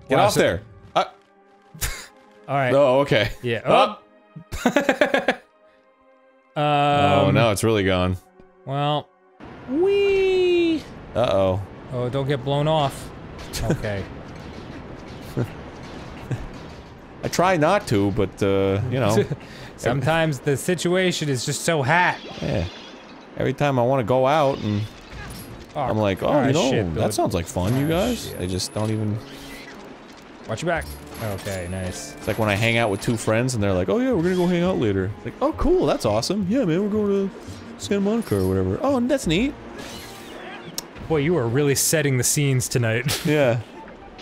Get Wow, off so- there. Uh, All right. oh, okay. Yeah. Oh. [laughs] Um, oh, no, it's really gone. Well. we. Uh oh. Oh, don't get blown off. [laughs] Okay. I try not to, but uh, you know, [laughs] Sometimes the situation is just so hot. yeah. Every time I want to go out, and Oh, I'm like, oh, ah, you know, shit, that sounds like fun, you Ah, guys. shit. They just don't even. Watch your back. Okay, nice. It's like when I hang out with two friends, and they're like, oh yeah, we're gonna go hang out later. It's like, oh cool, that's awesome. Yeah, man, we're going to Santa Monica or whatever. Oh, that's neat. Boy, you are really setting the scenes tonight. [laughs] Yeah.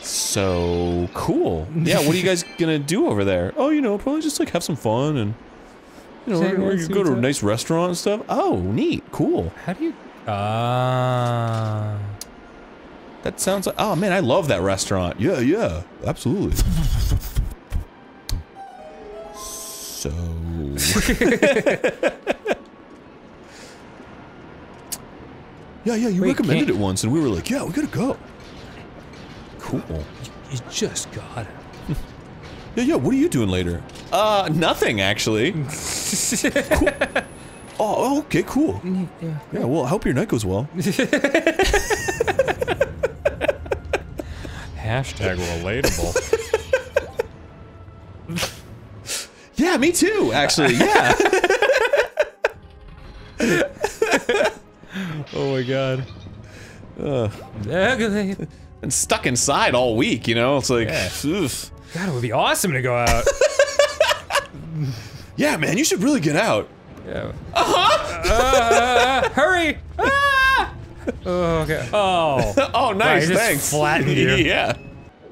So cool. Yeah, what are you guys [laughs] gonna do over there? Oh, you know, probably just like have some fun and you know, we're, we're gonna go to a nice restaurant and stuff. Oh, neat, cool. How do you? Ah. That sounds like. Oh man, I love that restaurant. Yeah, yeah, absolutely. so. [laughs] yeah, yeah, you Wait, recommended can't- it once, and we were like, yeah, we gotta go. Cool. you just got it. [laughs] Yeah, yeah. What are you doing later? Uh, nothing actually. [laughs] cool. Oh, okay, cool. Yeah, well, I hope your night goes well. Hashtag [laughs] relatable. [laughs] Yeah, me too. Actually, yeah. [laughs] oh my god. Ugh. Been stuck inside all week. You know, it's like, Yeah. oof. God, it would be awesome to go out. yeah, man, you should really get out. Yeah. Uh-huh. hurry! Ah! Oh, okay. Oh. [laughs] oh, nice. he Thanks. flattened you. [laughs] yeah.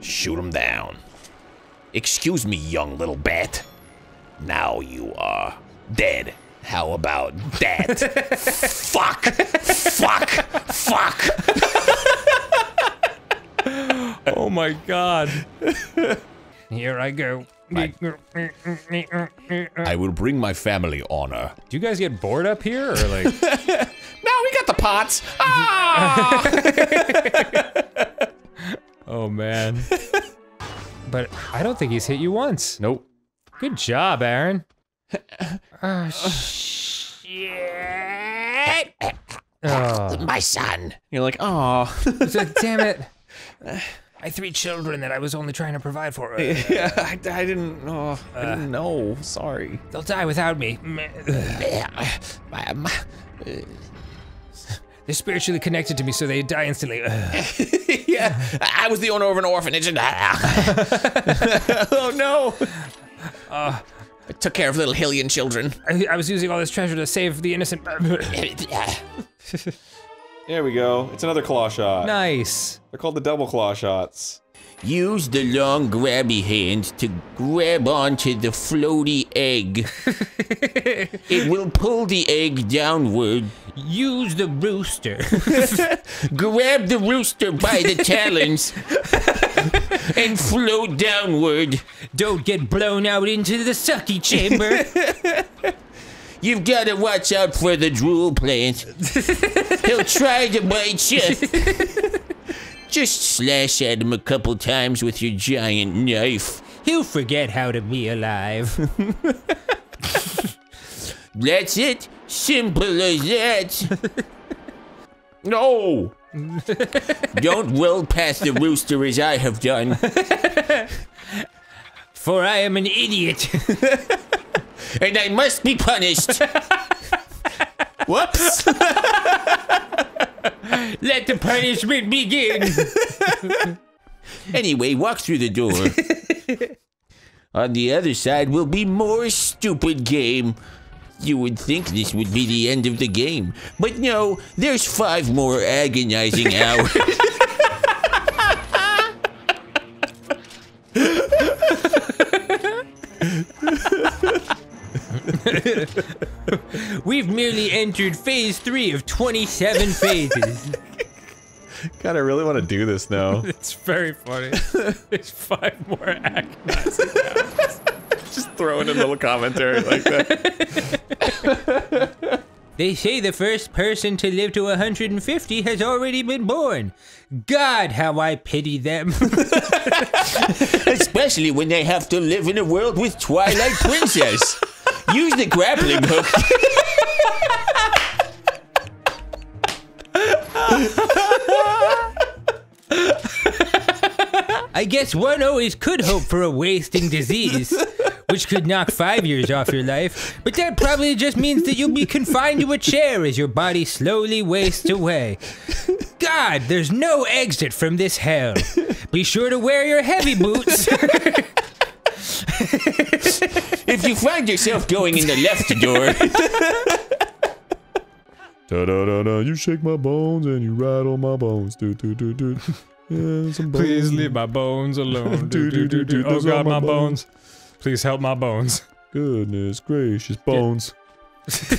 shoot him down. Excuse me, young little bat. Now you are dead. How about that? [laughs] fuck! Fuck! Fuck! Oh my god. Here I go. I will bring my family honor. Do you guys get bored up here, or like? Now we got the pots. [laughs] Ah! oh man. [laughs] But I don't think he's hit you once. Nope. Good job, Arin. [laughs] Ah, Oh. my son. You're like, oh. Damn it. My three children that I was only trying to provide for. uh, yeah, I, I didn't. Oh, I didn't know. Sorry. They'll die without me. My- my- [laughs] They're spiritually connected to me, so they die instantly. [laughs] yeah, I was the owner of an orphanage and [laughs] oh no. Uh, I took care of little Hylian children. I, I was using all this treasure to save the innocent. There we go. It's another claw shot. nice. They're called the double claw shots. Use the long grabby hand to grab onto the floaty egg. [laughs] it will pull the egg downward. Use the rooster. [laughs] Grab the rooster by the [laughs] talons and float downward. Don't get blown out into the sucky chamber. You've got to watch out for the drool plant. He'll try to bite you. Just slash at him a couple times with your giant knife. He'll forget how to be alive. [laughs] That's it. Simple as that. [laughs] No! Don't roll past the rooster as I have done. [laughs] For I am an idiot. and I must be punished. Whoops! Let the punishment begin. anyway, walk through the door. On the other side will be more stupid game. You would think this would be the end of the game, but no, there's five more agonizing hours. [laughs] [laughs] We've merely entered phase three of 27 phases. [laughs] God, I really want to do this now. [laughs] It's very funny. There's five more agonizing Just throw in a little commentary like that. They say the first person to live to 150 has already been born. God, how I pity them. Especially when they have to live in a world with Twilight Princess. Use the grappling hook. I guess one always could hope for a wasting disease, which could knock five years off your life, but that probably just means that you'll be confined to a chair as your body slowly wastes away. God, there's no exit from this hell. Be sure to wear your heavy boots. [laughs] if you find yourself going in the left door, Da da da da, you shake my bones and you rattle my bones. Do do do do. Yeah, some bones. Please leave my bones alone. [laughs] Do, do, do, do. Oh god, my my bones. Please help my bones. Goodness gracious, bones. [laughs]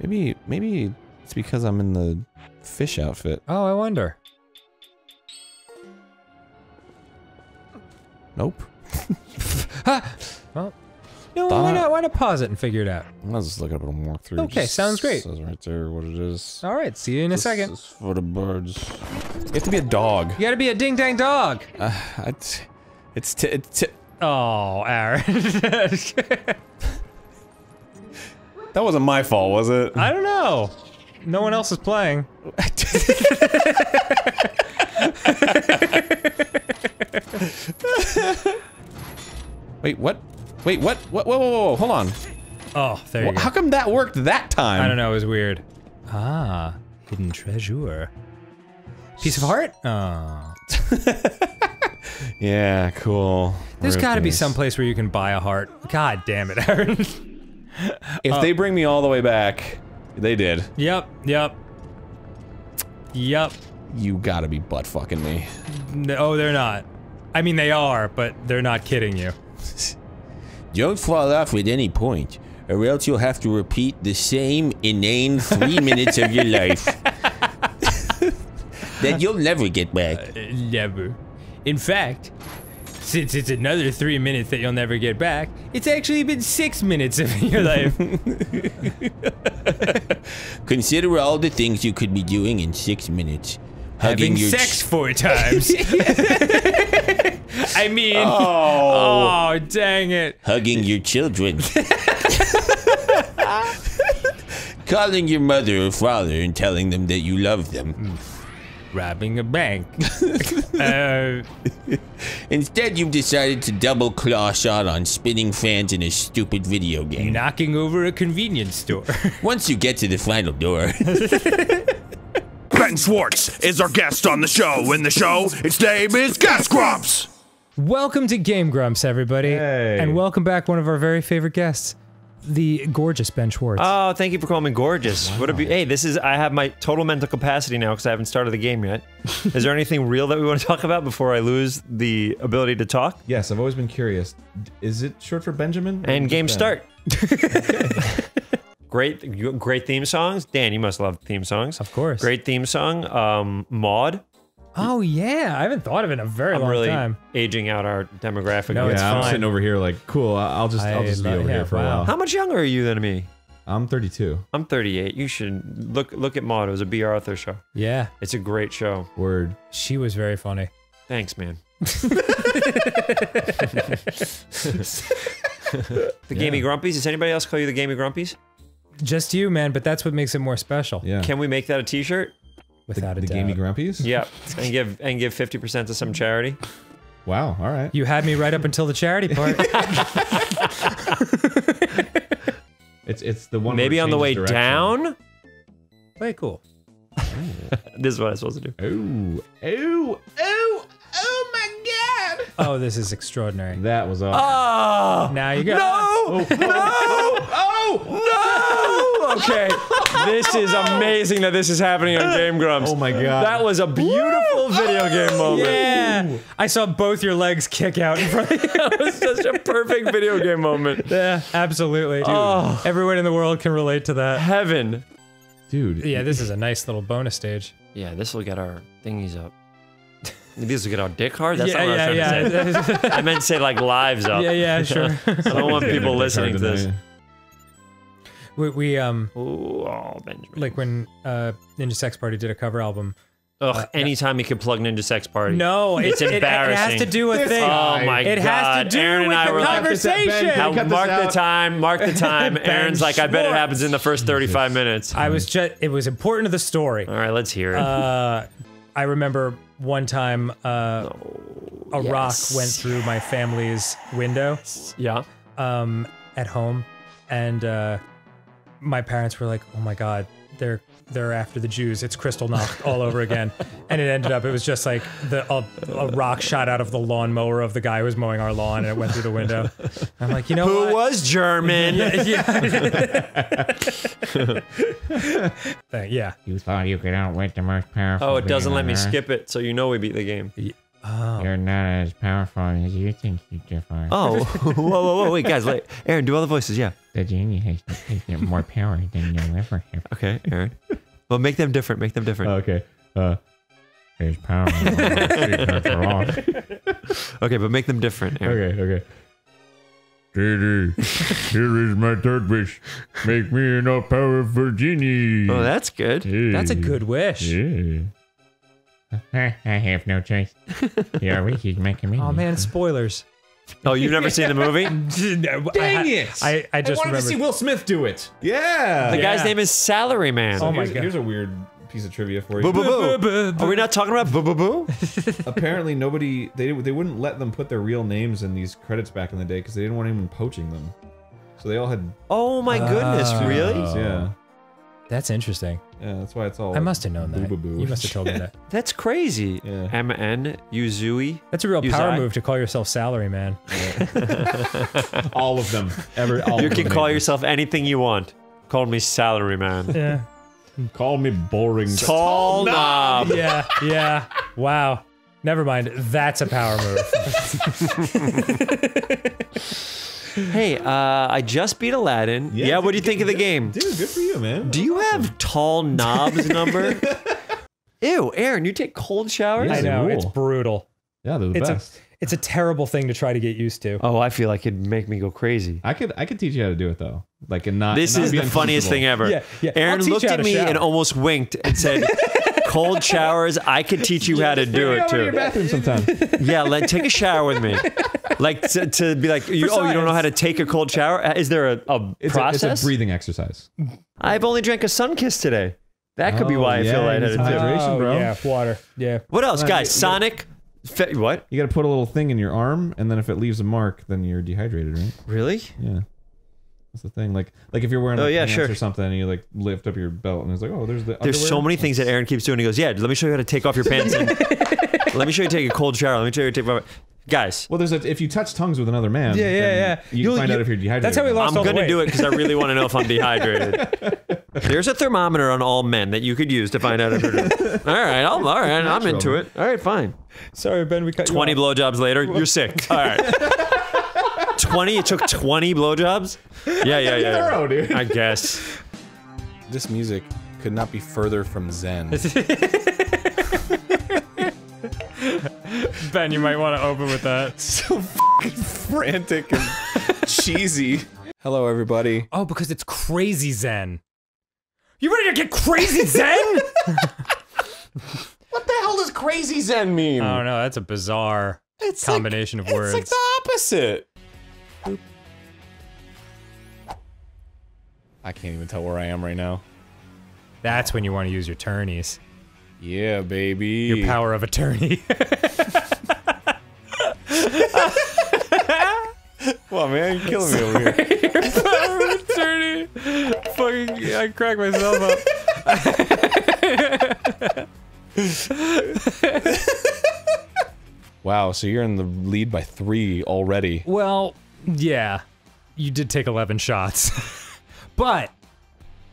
maybe, maybe it's because I'm in the fish outfit. Oh, I wonder. Nope. [laughs] Well, no, why not? Why not pause it and figure it out? I'll just look up and walk through. Okay, sounds great. Says right there what it is. All right, see you in a second. is for the birds. You have to be a dog. You gotta be a ding dang dog. Uh, it's it's t- it's t- Oh, Arin. [laughs] that wasn't my fault, was it? I don't know. No one else is playing. [laughs] [laughs] Wait, what? Wait, what? What? Whoa, whoa, whoa, whoa, hold on. Oh, there you go. How come that worked that time? I don't know. It was weird. Ah, hidden treasure. Piece of heart. Oh. [laughs] Yeah, cool. There's got to be some place where you can buy a heart. God damn it, [laughs] Arin. If Uh, they bring me all the way back, they did. Yep, yep. Yep. You gotta be butt fucking me. No, oh, they're not. I mean, they are, but they're not kidding you. [laughs] don't fall off at any point, or else you'll have to repeat the same inane three minutes of your life [laughs] that you'll never get back. Uh, never. In fact, since it's another three minutes that you'll never get back, it's actually been six minutes of your life. [laughs] Consider all the things you could be doing in six minutes. Having Hugging your sex four times. [laughs] I mean, Oh. oh, dang it. hugging your children. [laughs] Calling your mother or father and telling them that you love them. Robbing a bank. [laughs] uh, Instead, you've decided to double claw shot on spinning fans in a stupid video game. knocking over a convenience store. Once you get to the final door, Ben Schwartz is our guest on the show. In the show, its name is Gas Grumps. Welcome to Game Grumps, everybody. Hey. And welcome back one of our very favorite guests, the gorgeous Ben Schwartz. Oh, thank you for calling me gorgeous. What a be- hey, this is I have my total mental capacity now because I haven't started the game yet. [laughs] is there anything real that we want to talk about before I lose the ability to talk? Yes, I've always been curious. Is it short for Benjamin? And game Ben? start. [laughs] [laughs] great, great theme songs. Dan, you must love theme songs. Of course. Great theme song. Um, Maude. Oh yeah, I haven't thought of it in a very I'm long really time. aging out our demographic. No, here. it's yeah, I'm fine. sitting over here like, cool. I- I'll just, I'll I just be over here for a while. How much younger are you than me? I'm 32. I'm 38. You should look look at Maude. It was a Bea Arthur show. Yeah, It's a great show. Word. she was very funny. Thanks, man. [laughs] [laughs] the Gamey Grumpies. Does anybody else call you the Gamey Grumpies? Just you, man. But that's what makes it more special. Yeah. Can we make that a T-shirt? Without the a doubt. Gamey Grumpies? Yep. [laughs] and give and give 50% to some charity. Wow. All right. You had me right up until the charity part. [laughs] [laughs] It's it's the one. Maybe on the way direction. down. Very cool. This is what I'm supposed to do. Oh, oh, oh, oh my god! Oh, this is extraordinary. That was ah! awesome. Oh Now you go. no! Oh, oh, no! Oh, oh No! Okay, this is amazing that this is happening on Game Grumps. Oh my god. That was a beautiful video game moment. Yeah, I saw both your legs kick out in front of you. That was such a perfect video game moment. yeah, absolutely. Oh. Everyone in the world can relate to that. Heaven. dude. Yeah, this is a nice little bonus stage. Yeah, this will get our thingies up. This will get our dick hard? That's yeah, not what I was yeah, to say. yeah. [laughs] I meant to say like lives up. yeah, yeah, sure. [laughs] I don't want people listening to this. We, we um Ooh, oh, Benjamin. like when uh Ninja Sex Party did a cover album. Ugh, anytime you can plug Ninja Sex Party. No, it's it, it- embarrassing. It, has to do a This thing. Oh my it god. has to do Arin and with I the were like, conversation. Ben, How, cut this mark the time, mark the [laughs] time. Arin's like, I bet it happens in the first 35 minutes. I was just. It was important to the story. All right, let's hear it. Uh, I remember one time uh, a rock went through my family's window yeah. um, at home, and uh, my parents were like, "Oh my god, they're they're after the Jews. It's Kristallnacht all over again." [laughs] and it ended up it was just like the a, a rock shot out of the lawnmower of the guy who was mowing our lawn, and it went through the window. I'm like, you know Who what? was German? [laughs] yeah. [laughs] Thing, yeah. You thought you could outwit the most powerful. Oh, it doesn't let me Earth? skip it, so you know we beat the game. Oh. You're not as powerful as you think you are. Oh, [laughs] whoa, whoa, whoa, wait, guys, wait. Arin, do all the voices, yeah. The genie has has more power than you'll ever have. Okay, Arin. Well, make them different, make them different. Okay. Uh, There's power. in the secret for all. [laughs] Okay, but make them different, Arin. okay. Okay. Genie, here is my third wish. Make me an all-powerful genie. Oh, that's good. That's a good wish. Yeah. [laughs] I have no choice. Your wish is making me. Oh man, spoilers. Oh, you've never seen the movie? [laughs] Dang it! I, I just wanted remembered. to see Will Smith do it. Yeah. The guy's Yeah. name is Salary Man. Oh my God. here's a weird piece of trivia for you. Boo boo boo. Are we not talking about boo boo boo? [laughs] Apparently, nobody they they wouldn't let them put their real names in these credits back in the day because they didn't want anyone poaching them. So they all had. Oh my goodness, Oh. really? Yeah. That's interesting. Yeah. That's why it's all. I must have known that. You must have told me that. [laughs] That's crazy. Yeah. M N Uzui. That's a real Uzai. power move to call yourself salary man. [laughs] all of them. Ever. All You of can them call names. yourself anything you want. Call me Salary Man. [laughs] Yeah. Call me boring. Tall knob. yeah. Yeah. Wow. Never mind. That's a power move. Hey, uh, I just beat Aladdin. Yeah, what do you think of the game? Dude, good for you, man. Do you have Tall Knob's [laughs] number? Ew, Arin, you take cold showers? I know. rule. It's brutal. Yeah, they're the It's a it's a terrible thing to try to get used to. Oh, I feel like it'd make me go crazy. I could I could teach you how to do it though. Like and not. This and not is be the funniest thing ever. Yeah, yeah. Arin looked at to me and almost winked and said, [laughs] "Cold showers, I could teach you how to do it Go to your too." bathroom sometime. Yeah, let take a shower with me. Like to, to be like, you, oh, you don't know how to take a cold shower? Uh, Is there a, a It's a, process? it's a breathing exercise. I've only drank a Sunkist today. That could be Oh, why I feel like lightheaded need too. some hydration, Oh, bro. Yeah, water. Yeah. What else, Well, guys? you- Sonic. Fe- what? You got to put a little thing in your arm, and then if it leaves a mark, then you're dehydrated, right? Really? Yeah. That's the thing. Like, like if you're wearing Oh, like, yeah, pants sure. or something, and you like lift up your belt, and it's like, oh, there's the. There's so many things that Arin keeps doing. He goes, "Yeah, let me show you how to take off your pants. And, [laughs] let me show you take a cold shower. Let me show you how to take off." Guys, Well, there's a, if you touch tongues with another man. Yeah, yeah, then yeah. You You'll- find you- out if you're dehydrated. that's how he or not. lost I'm all the gonna weight. do it because I really want to know if I'm dehydrated. [laughs] There's a thermometer on all men that you could use to find out if you're. [laughs] all right, I'm all right. I'm into it. All right, fine. Sorry, Ben. We cut Twenty off. blowjobs later, you're sick. All right. 20? It took 20 blowjobs? [laughs] Yeah, yeah, yeah. Thorough, dude. I guess. This music could not be further from Zen. [laughs] Ben, you might want to open with that. [laughs] so fucking frantic and cheesy. Hello, everybody. Oh, because it's crazy Zen. You ready to get crazy Zen? What the hell does crazy Zen mean? I don't know. That's a bizarre It's combination like, of words. It's like the opposite. I can't even tell where I am right now. That's when you want to use your turnies. Yeah, baby. Your power of attorney. [laughs] Well, man, you're killing me over here. your power of attorney. Fucking, I crack myself up. [laughs] Wow, so you're in the lead by three already. Well, yeah, you did take 11 shots. [laughs] but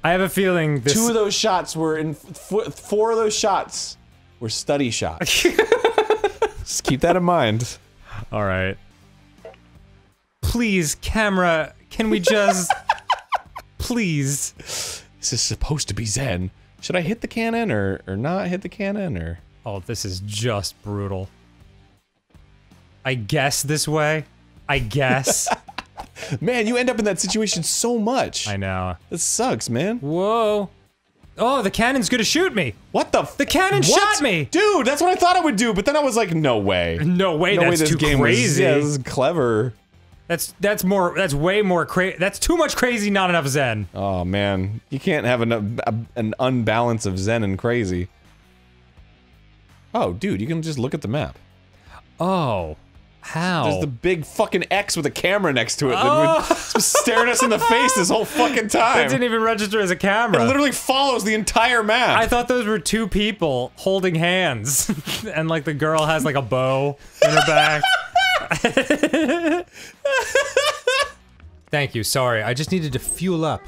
I have a feeling this. Two of those shots were in. F four of those shots were study shots. [laughs] Just keep that in mind. All right. Please, camera, can we just. [laughs] please. This is supposed to be Zen. Should I hit the cannon or, or not hit the cannon or. Oh, this is just brutal. I guess this way. I guess. [laughs] Man, you end up in that situation so much. I know. This sucks, man. Whoa. Oh, the cannon's gonna shoot me. What the? F The cannon What? shot me. Dude, that's what I thought it would do, but then I was like, no way. No way. no that's way this too game was- crazy. yeah, this is clever. That's that's more. That's way more crazy. That's too much crazy. Not enough Zen. Oh man, you can't have an, a, an unbalance of Zen and crazy. Oh, dude, you can just look at the map. Oh, how? There's the big fucking X with a camera next to it Oh. would [laughs] just staring us in the face this whole fucking time. That didn't even register as a camera. It literally follows the entire map. I thought those were two people holding hands, [laughs] and like the girl has like a bow in her back. [laughs] Thank you. Sorry, I just needed to fuel up.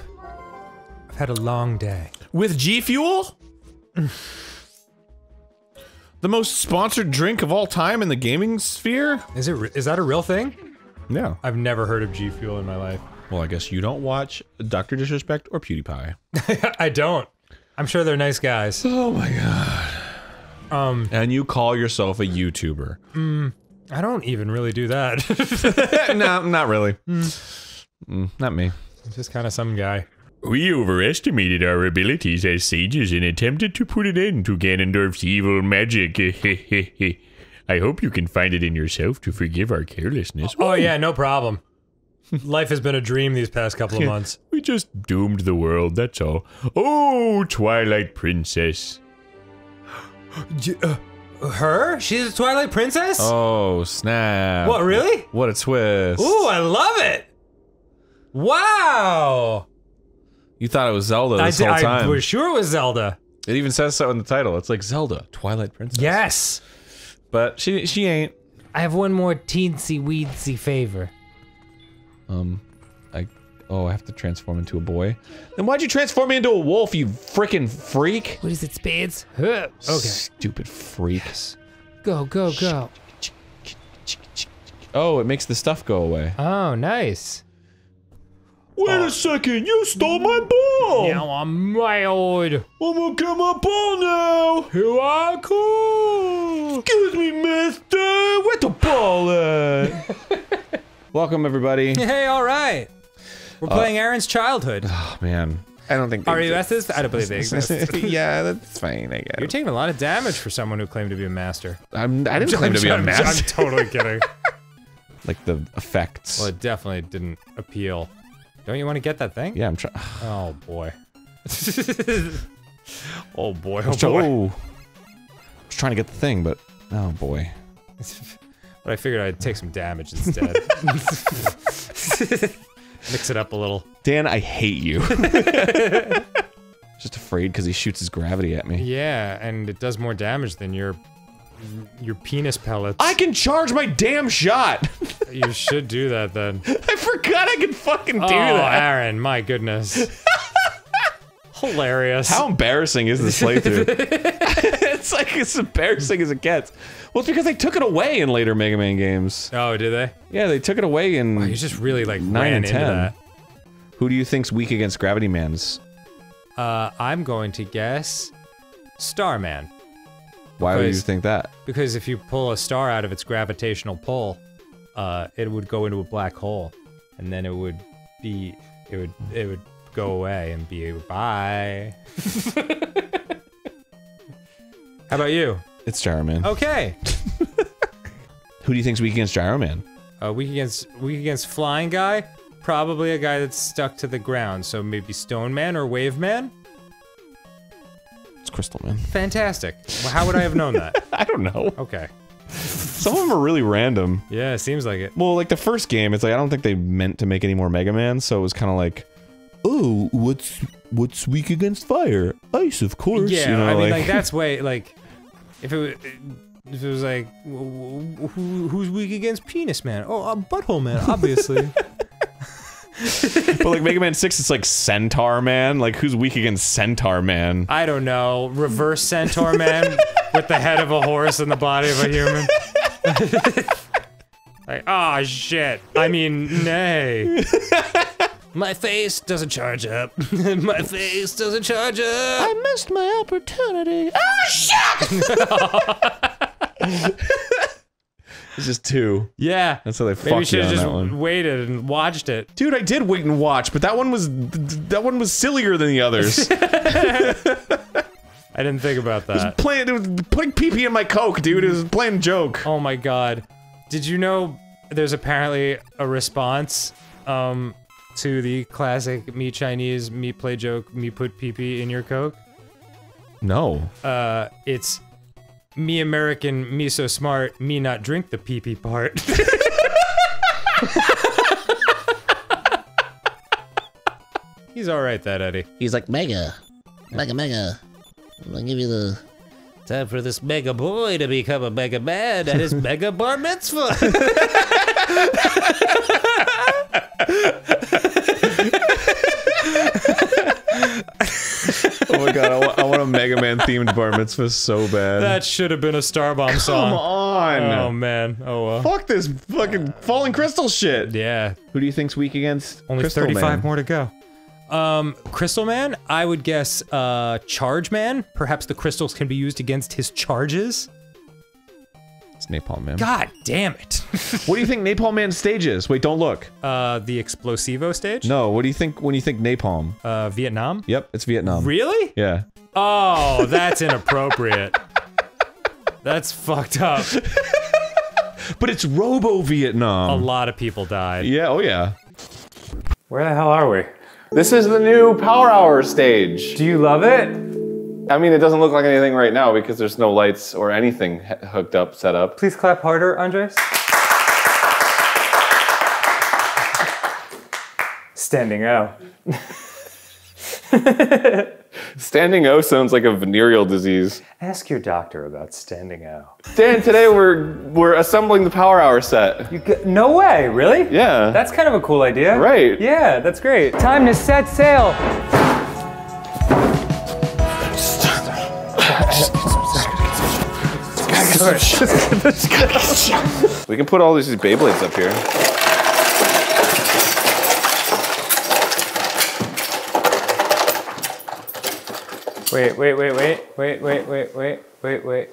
I've had a long day. With G Fuel? The most sponsored drink of all time in the gaming sphere? Is it? Is that a real thing? Yeah. I've never heard of G Fuel in my life. Well, I guess you don't watch Dr. Disrespect or PewDiePie. [laughs] I don't. I'm sure they're nice guys. Oh my god. Um, And you call yourself a YouTuber. mm, I don't even really do that. [laughs] [laughs] no, not really. Mm, not me. Just kind of some guy. We overestimated our abilities as sages and attempted to put an end to Ganondorf's evil magic. [laughs] I hope you can find it in yourself to forgive our carelessness. Oh yeah, no problem. Life has been a dream these past couple of [laughs] months. We just doomed the world, that's all. Oh, Twilight Princess. uh, her? She's a Twilight Princess? Oh, snap. What, really? What a twist. Ooh, I love it! Wow! You thought it was Zelda this I, whole I was sure it was Zelda. It even says so in the title. It's like Zelda, Twilight Princess. Yes! But she she ain't. I have one more teensy weensy favor. Um, I oh I have to transform into a boy. Then why'd you transform me into a wolf? You freaking freak! What is it, spades? Huh. Okay. Stupid freak. Go, go, go. Oh, it makes the stuff go away. Oh, nice. Wait a oh. second, you stole my ball! Now I'm wild. I'm gonna get my ball now! Here I come! Excuse me, mister! Where the ball at? [laughs] Welcome everybody. Hey, alright! We're uh, playing Arin's childhood. Oh man, I don't think they RUSs? I don't believe they exist. [laughs] yeah, that's fine. I guess. You're taking a lot of damage for someone who claimed to be a master. I'm, I didn't [laughs] claim to be a I'm- master. I'm totally kidding. like the effects. Well, it definitely didn't appeal. Don't you want to get that thing? yeah, I'm trying. [sighs] Oh, [laughs] oh boy. oh boy. Oh boy. oh. I was trying to get the thing, but oh boy. [laughs] But I figured I'd take some damage instead. [laughs] Mix it up a little. Dan, I hate you. Just afraid because he shoots his gravity at me. Yeah, and it does more damage than your your penis pellets. I can charge my damn shot. [laughs] you should do that then. [laughs] I forgot I could fucking do oh, that. Arin, my goodness. [laughs] hilarious. How embarrassing is this playthrough? it's like as embarrassing as it gets. Well, it's because they took it away in later Mega Man games. Oh, did they? Yeah, they took it away in. you just really like nine ran and into ten. that. Who do you think's weak against Gravity Man's? Uh, I'm going to guess Starman. Why would you think that? Because if you pull a star out of its gravitational pull, uh, it would go into a black hole, and then it would be, it would, it would go away and be bye. [laughs] How about you? It's Gyro Man. Okay. [laughs] Who do you think's weak against Gyro Man? Uh, weak against weak against flying guy, probably a guy that's stuck to the ground. So maybe Stone Man or Wave Man. Crystal Man. Fantastic. Well, how would I have known that? [laughs] I don't know. Okay. Some of them are really random. Yeah, it seems like it. Well, like the first game, it's like I don't think they meant to make any more Mega Man, so it was kind of like, oh, what's what's weak against fire? Ice, of course. Yeah, you know, I mean, like, like that's way like if it was, if it was like who, who's weak against penis man? Oh, uh, butthole man, obviously. [laughs] [laughs] but like Mega Man Six, it's like Centaur Man. Like who's weak against Centaur Man? I don't know, reverse centaur man with the head of a horse and the body of a human. [laughs] like, ah, shit. I mean, nay. My face doesn't charge up. [laughs] My face doesn't charge up. I missed my opportunity. Ah, It's just two. Yeah. That's how they Maybe you fucked you should have just one. waited and watched it. Dude, I did wait and watch, but that one was that one was sillier than the others. [laughs] I didn't think about that. playing, it was putting pee pee in my coke, dude. It was playing joke. Oh my god. Did you know there's apparently a response um to the classic me Chinese me play joke me put pee pee in your coke? No. Uh it's me American me so smart me not drink the pee pee part. [laughs] He's all right that Eddie. He's like mega, mega, mega. I'm gonna give you the. Time for this mega boy to become a mega man at his [laughs] mega bar mitzvah. [laughs] Oh my god, I I want a Mega Man themed bar mitzvah so bad. That should have been a Starbomb song. Come on. Oh man. Oh well. Fuck this fucking falling crystal shit. Yeah. Who do you think's weak against? Only Crystal 35 Man? more to go. Um, Crystal Man, I would guess uh, Charge Man. Perhaps the crystals can be used against his charges. It's Napalm Man. God damn it. [laughs] What do you think Napalm Man's stage is? Wait, don't look. uh, the Explosivo stage? No, what do you think when you think Napalm? Uh, Vietnam? Yep, it's Vietnam. Really? Yeah. Oh, [laughs] that's inappropriate. that's fucked up. [laughs] But it's Robo Vietnam. A lot of people died. Yeah, oh yeah. Where the hell are we? This is the new Power Hour stage. Do you love it? I mean, it doesn't look like anything right now because there's no lights or anything hooked up, set up. Please clap harder, Andres. Standing out. [laughs] Standing O sounds like a venereal disease. Ask your doctor about standing out. Dan, today we're we're assembling the Power Hour set. You g- no way, really? Yeah. That's kind of a cool idea. Right. Yeah, that's great. Time to set sail. [laughs] We can put all these Beyblades up here. Wait, wait, wait, wait, wait, wait, wait, wait, wait, wait.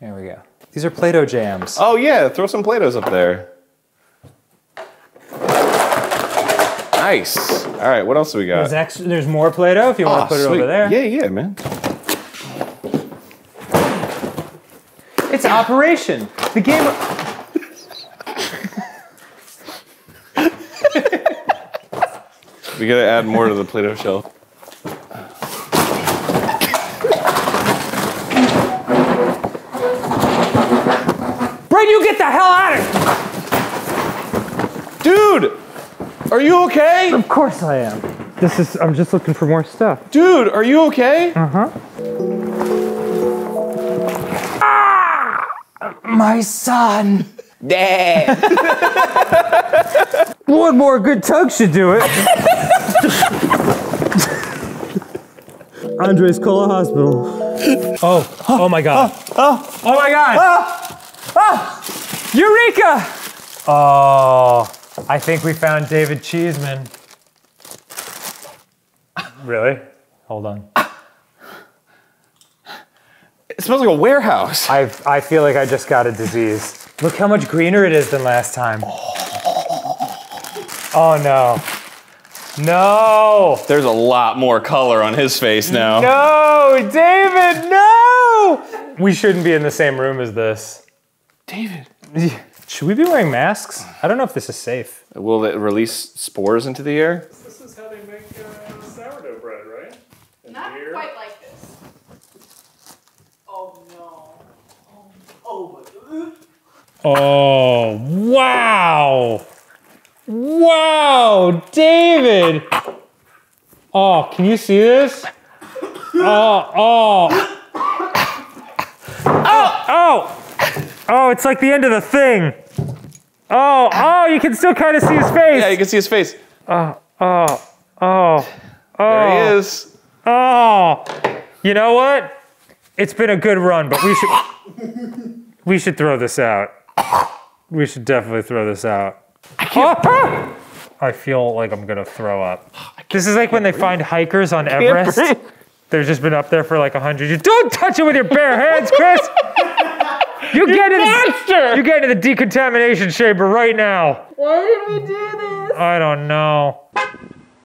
There we go. These are Play-Doh jams. Oh yeah, throw some Play-Dohs up there. Nice. All right, what else do we got? There's extra, There's more Play-Doh if you want to ah, put it over there. Yeah, yeah, man. Operation. The game. We gotta add more to the Play-Doh shelf. Brad, you get the hell out of here! Dude, are you okay? Of course I am. This is. I'm just looking for more stuff. Dude, are you okay? Uh My son. Dad. [laughs] One more good tug should do it. [laughs] Andres, call a hospital. Oh, oh my god. Oh, Oh my god! Eureka! Oh, I think we found David Cheeseman. [laughs] Really? Hold on. It smells like a warehouse. I I feel like I just got a disease. Look how much greener it is than last time. Oh no. No! There's a lot more color on his face now. No, David, no! We shouldn't be in the same room as this. David. Should we be wearing masks? I don't know if this is safe. Will it release spores into the air? This is how they make uh, sourdough bread, right? Not quite like this. Oh no. Oh, oh Oh, wow! Wow, David! Oh, can you see this? Oh, oh. Oh, oh! Oh, it's like the end of the thing. Oh, oh, you can still kind of see his face. Yeah, you can see his face. Oh, oh, oh, oh. There he oh. is. Oh, you know what? It's been a good run, but we should we should throw this out. We should definitely throw this out. Ah! I feel like I'm gonna throw up. This is like when they find hikers on Everest. breathe. They've just been up there for like a hundred years. Don't touch it with your bare hands, Chris. [laughs] You get into you get into the decontamination chamber right now. Why did we do this? I don't know.